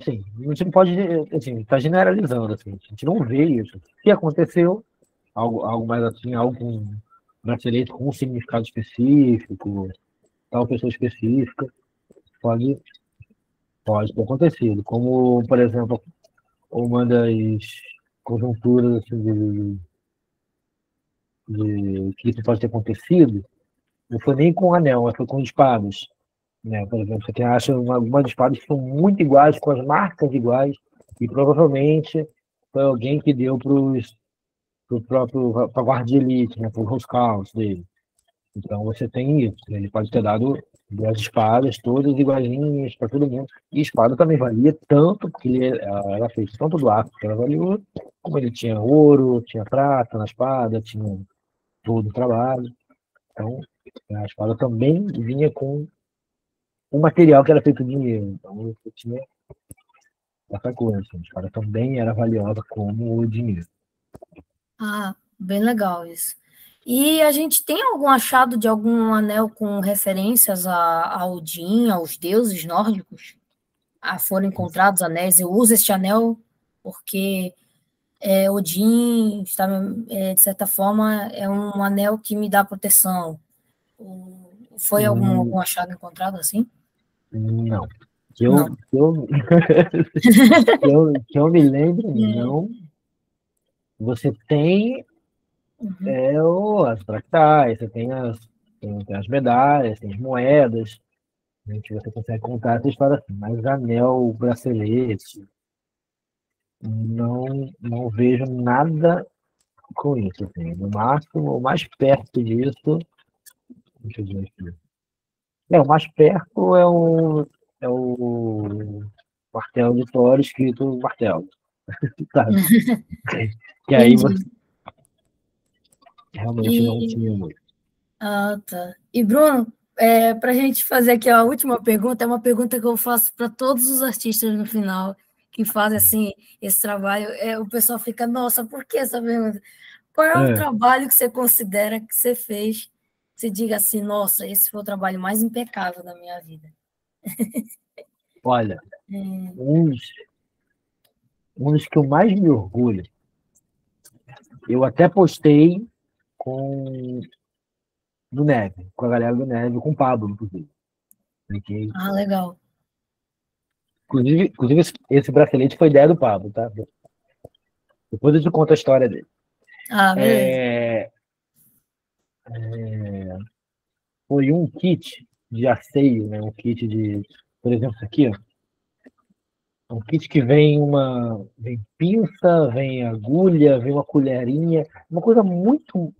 assim, a gente não pode, assim, tá generalizando, assim, a gente não vê isso. Se aconteceu, algo, algo mais assim, algo com bracelete com um significado específico, tal pessoa específica, pode, pode ter acontecido. Como, por exemplo, uma das conjunturas assim, de, de, que isso pode ter acontecido, não foi nem com anel, mas foi com espadas. Né? Por exemplo, você acha algumas espadas que são muito iguais, com as marcas iguais, e provavelmente foi alguém que deu para o próprio para a guarda elite, né? para os Scouts dele. Então você tem isso. Ele pode ter dado duas espadas, todas iguaizinhas para todo mundo. E espada também valia tanto, porque ele, ela fez tanto do aço que ela valeu, como ele tinha ouro, tinha prata na espada, tinha todo o trabalho. Então, a espada também vinha com um material que era feito de dinheiro. Então, você tinha essa coisa. Assim, a espada também era valiosa como o dinheiro. Ah, bem legal isso. E a gente tem algum achado de algum anel com referências a, a Odin, aos deuses nórdicos? Ah, foram encontrados anéis. Eu uso este anel porque é, Odin, está, é, de certa forma, é um anel que me dá proteção. Foi algum, hum. algum achado encontrado assim? Não. Que eu, não. Que, eu, que, eu, que eu me lembro, é. não. Você tem Uhum. É o, as fractais, você tem as, tem, tem, as medalhas, tem as moedas, né, que você consegue contar essa história assim. Mas anel, bracelete, não, não vejo nada com isso. Assim. No máximo, o mais perto disso. Deixa eu ver aqui. É, o mais perto é o, é o martelo de Thor escrito martelo. Sabe? que aí você, Realmente e... não tinha muito. Ah, tá. E Bruno, é, para a gente fazer aqui a última pergunta, é uma pergunta que eu faço para todos os artistas no final que fazem assim esse trabalho. É, o pessoal fica, nossa, por que essa pergunta? Qual é, é. o trabalho que você considera que você fez? Você diga assim, nossa, esse foi o trabalho mais impecável da minha vida. Olha, é. um dos que eu mais me orgulho, eu até postei com do Neve, com a galera do Neve, com o Pablo, inclusive. Ah, legal. Inclusive, inclusive, esse bracelete foi ideia do Pablo, tá? Depois eu te conto a história dele. Ah, é, é, foi um kit de asseio, né? Um kit de, por exemplo, isso aqui, ó. É um kit que vem uma vem pinça, vem agulha, vem uma colherinha, uma coisa muito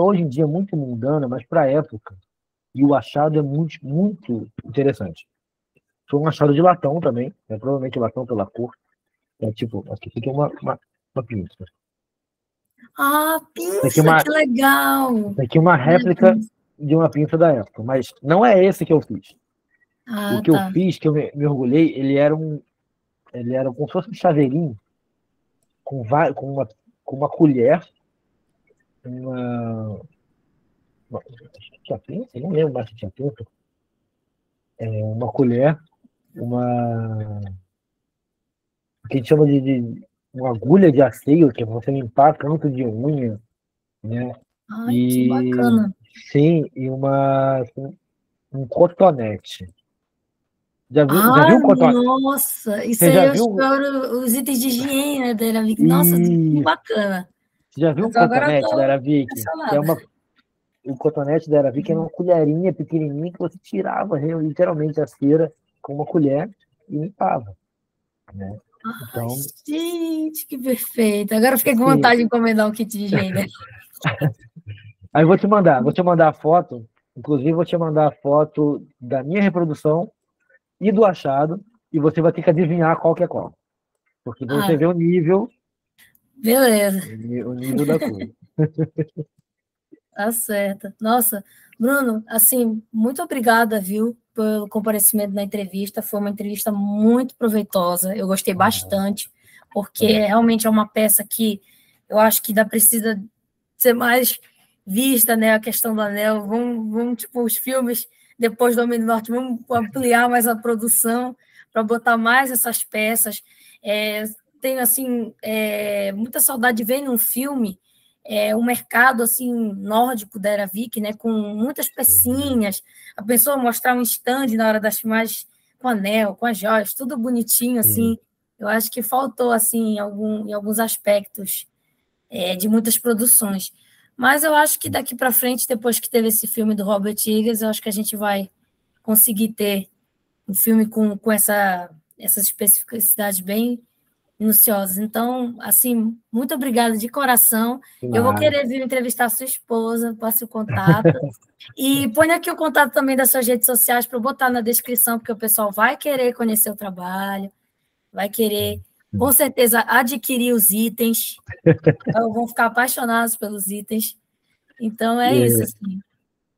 hoje em dia muito mundana, mas para a época. E o achado é muito, muito interessante. Foi um achado de latão também, é provavelmente latão pela cor. É tipo, aqui fica uma, uma, uma pinça. Ah, pinça, aqui uma, que legal! Aqui uma réplica de uma pinça da época, mas não é esse que eu fiz. Ah, o que tá. eu fiz, que eu me, me, orgulhei, ele era um. Ele era como se fosse um chaveirinho com, com, uma, com uma colher uma. Tinha pinça? Não lembro mais se tinha pinça. É, uma colher, uma. O que a gente chama de, de uma agulha de asseio, que é você limpar canto de unha, né? Ai, e, que bacana. Sim, e uma um cotonete. Já viu, ah, já viu o cotonete? Nossa, isso Você aí eu viu? os itens de higiene dele. Nossa, e... que bacana. Você já viu o cotonete da Aravic? É uma, o cotonete da Aravic era uma colherinha pequenininha que você tirava literalmente a cera com uma colher e limpava. Né? Então, Ai, gente, que perfeito. Agora eu fiquei com vontade sim. de encomendar um kit de higiene. Aí vou te mandar, vou te mandar a foto. Inclusive, vou te mandar a foto da minha reprodução e do achado, e você vai ter que adivinhar qual que é qual. Porque você vê o nível Beleza. O nível da coisa. Tá certo. Nossa, Bruno, assim, muito obrigada, viu, pelo comparecimento na entrevista. Foi uma entrevista muito proveitosa. Eu gostei bastante, porque realmente é uma peça que eu acho que ainda precisa ser mais vista, né? A questão do anel. Vamos, vamos tipo, os filmes depois do Homem do Norte, vamos ampliar mais a produção para botar mais essas peças. É, tenho assim é, muita saudade de ver num filme é, um mercado assim nórdico da era Viking, né, com muitas pecinhas, a pessoa mostrar um stand na hora das filmagens com anel, com as joias, tudo bonitinho assim. Sim. Eu acho que faltou assim em, algum, em alguns aspectos é, de muitas produções. Mas eu acho que daqui para frente, depois que teve esse filme do Robert Eggers, eu acho que a gente vai conseguir ter um filme com, com essa, essas especificidades bem minuciosas. Então, assim, muito obrigada de coração. Claro. Eu vou querer vir entrevistar a sua esposa, passe o contato. e põe aqui o contato também das suas redes sociais para eu botar na descrição, porque o pessoal vai querer conhecer o trabalho, vai querer, com certeza, adquirir os itens. então, vão ficar apaixonados pelos itens. Então, é, é. isso. Assim.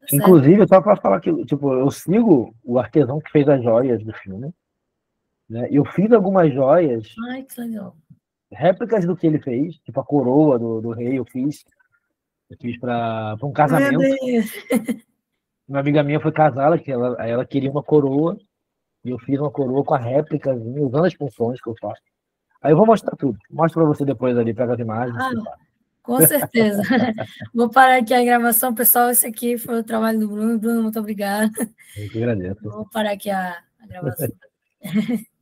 Tá Inclusive, só para falar que tipo, eu sigo o artesão que fez as joias do filme. Né? Eu fiz algumas joias. Ai, que legal. Réplicas do que ele fez, tipo a coroa do, do rei, eu fiz. Eu fiz para um casamento. Uma amiga minha foi casá-la, que ela, ela queria uma coroa. E eu fiz uma coroa com a réplica, usando as funções que eu faço. Aí eu vou mostrar tudo. Mostro para você depois ali, pega as imagens. Ah, com certeza. vou parar aqui a gravação, pessoal. Esse aqui foi o trabalho do Bruno. Bruno, muito obrigado. Eu que agradeço. Vou parar aqui a, a gravação.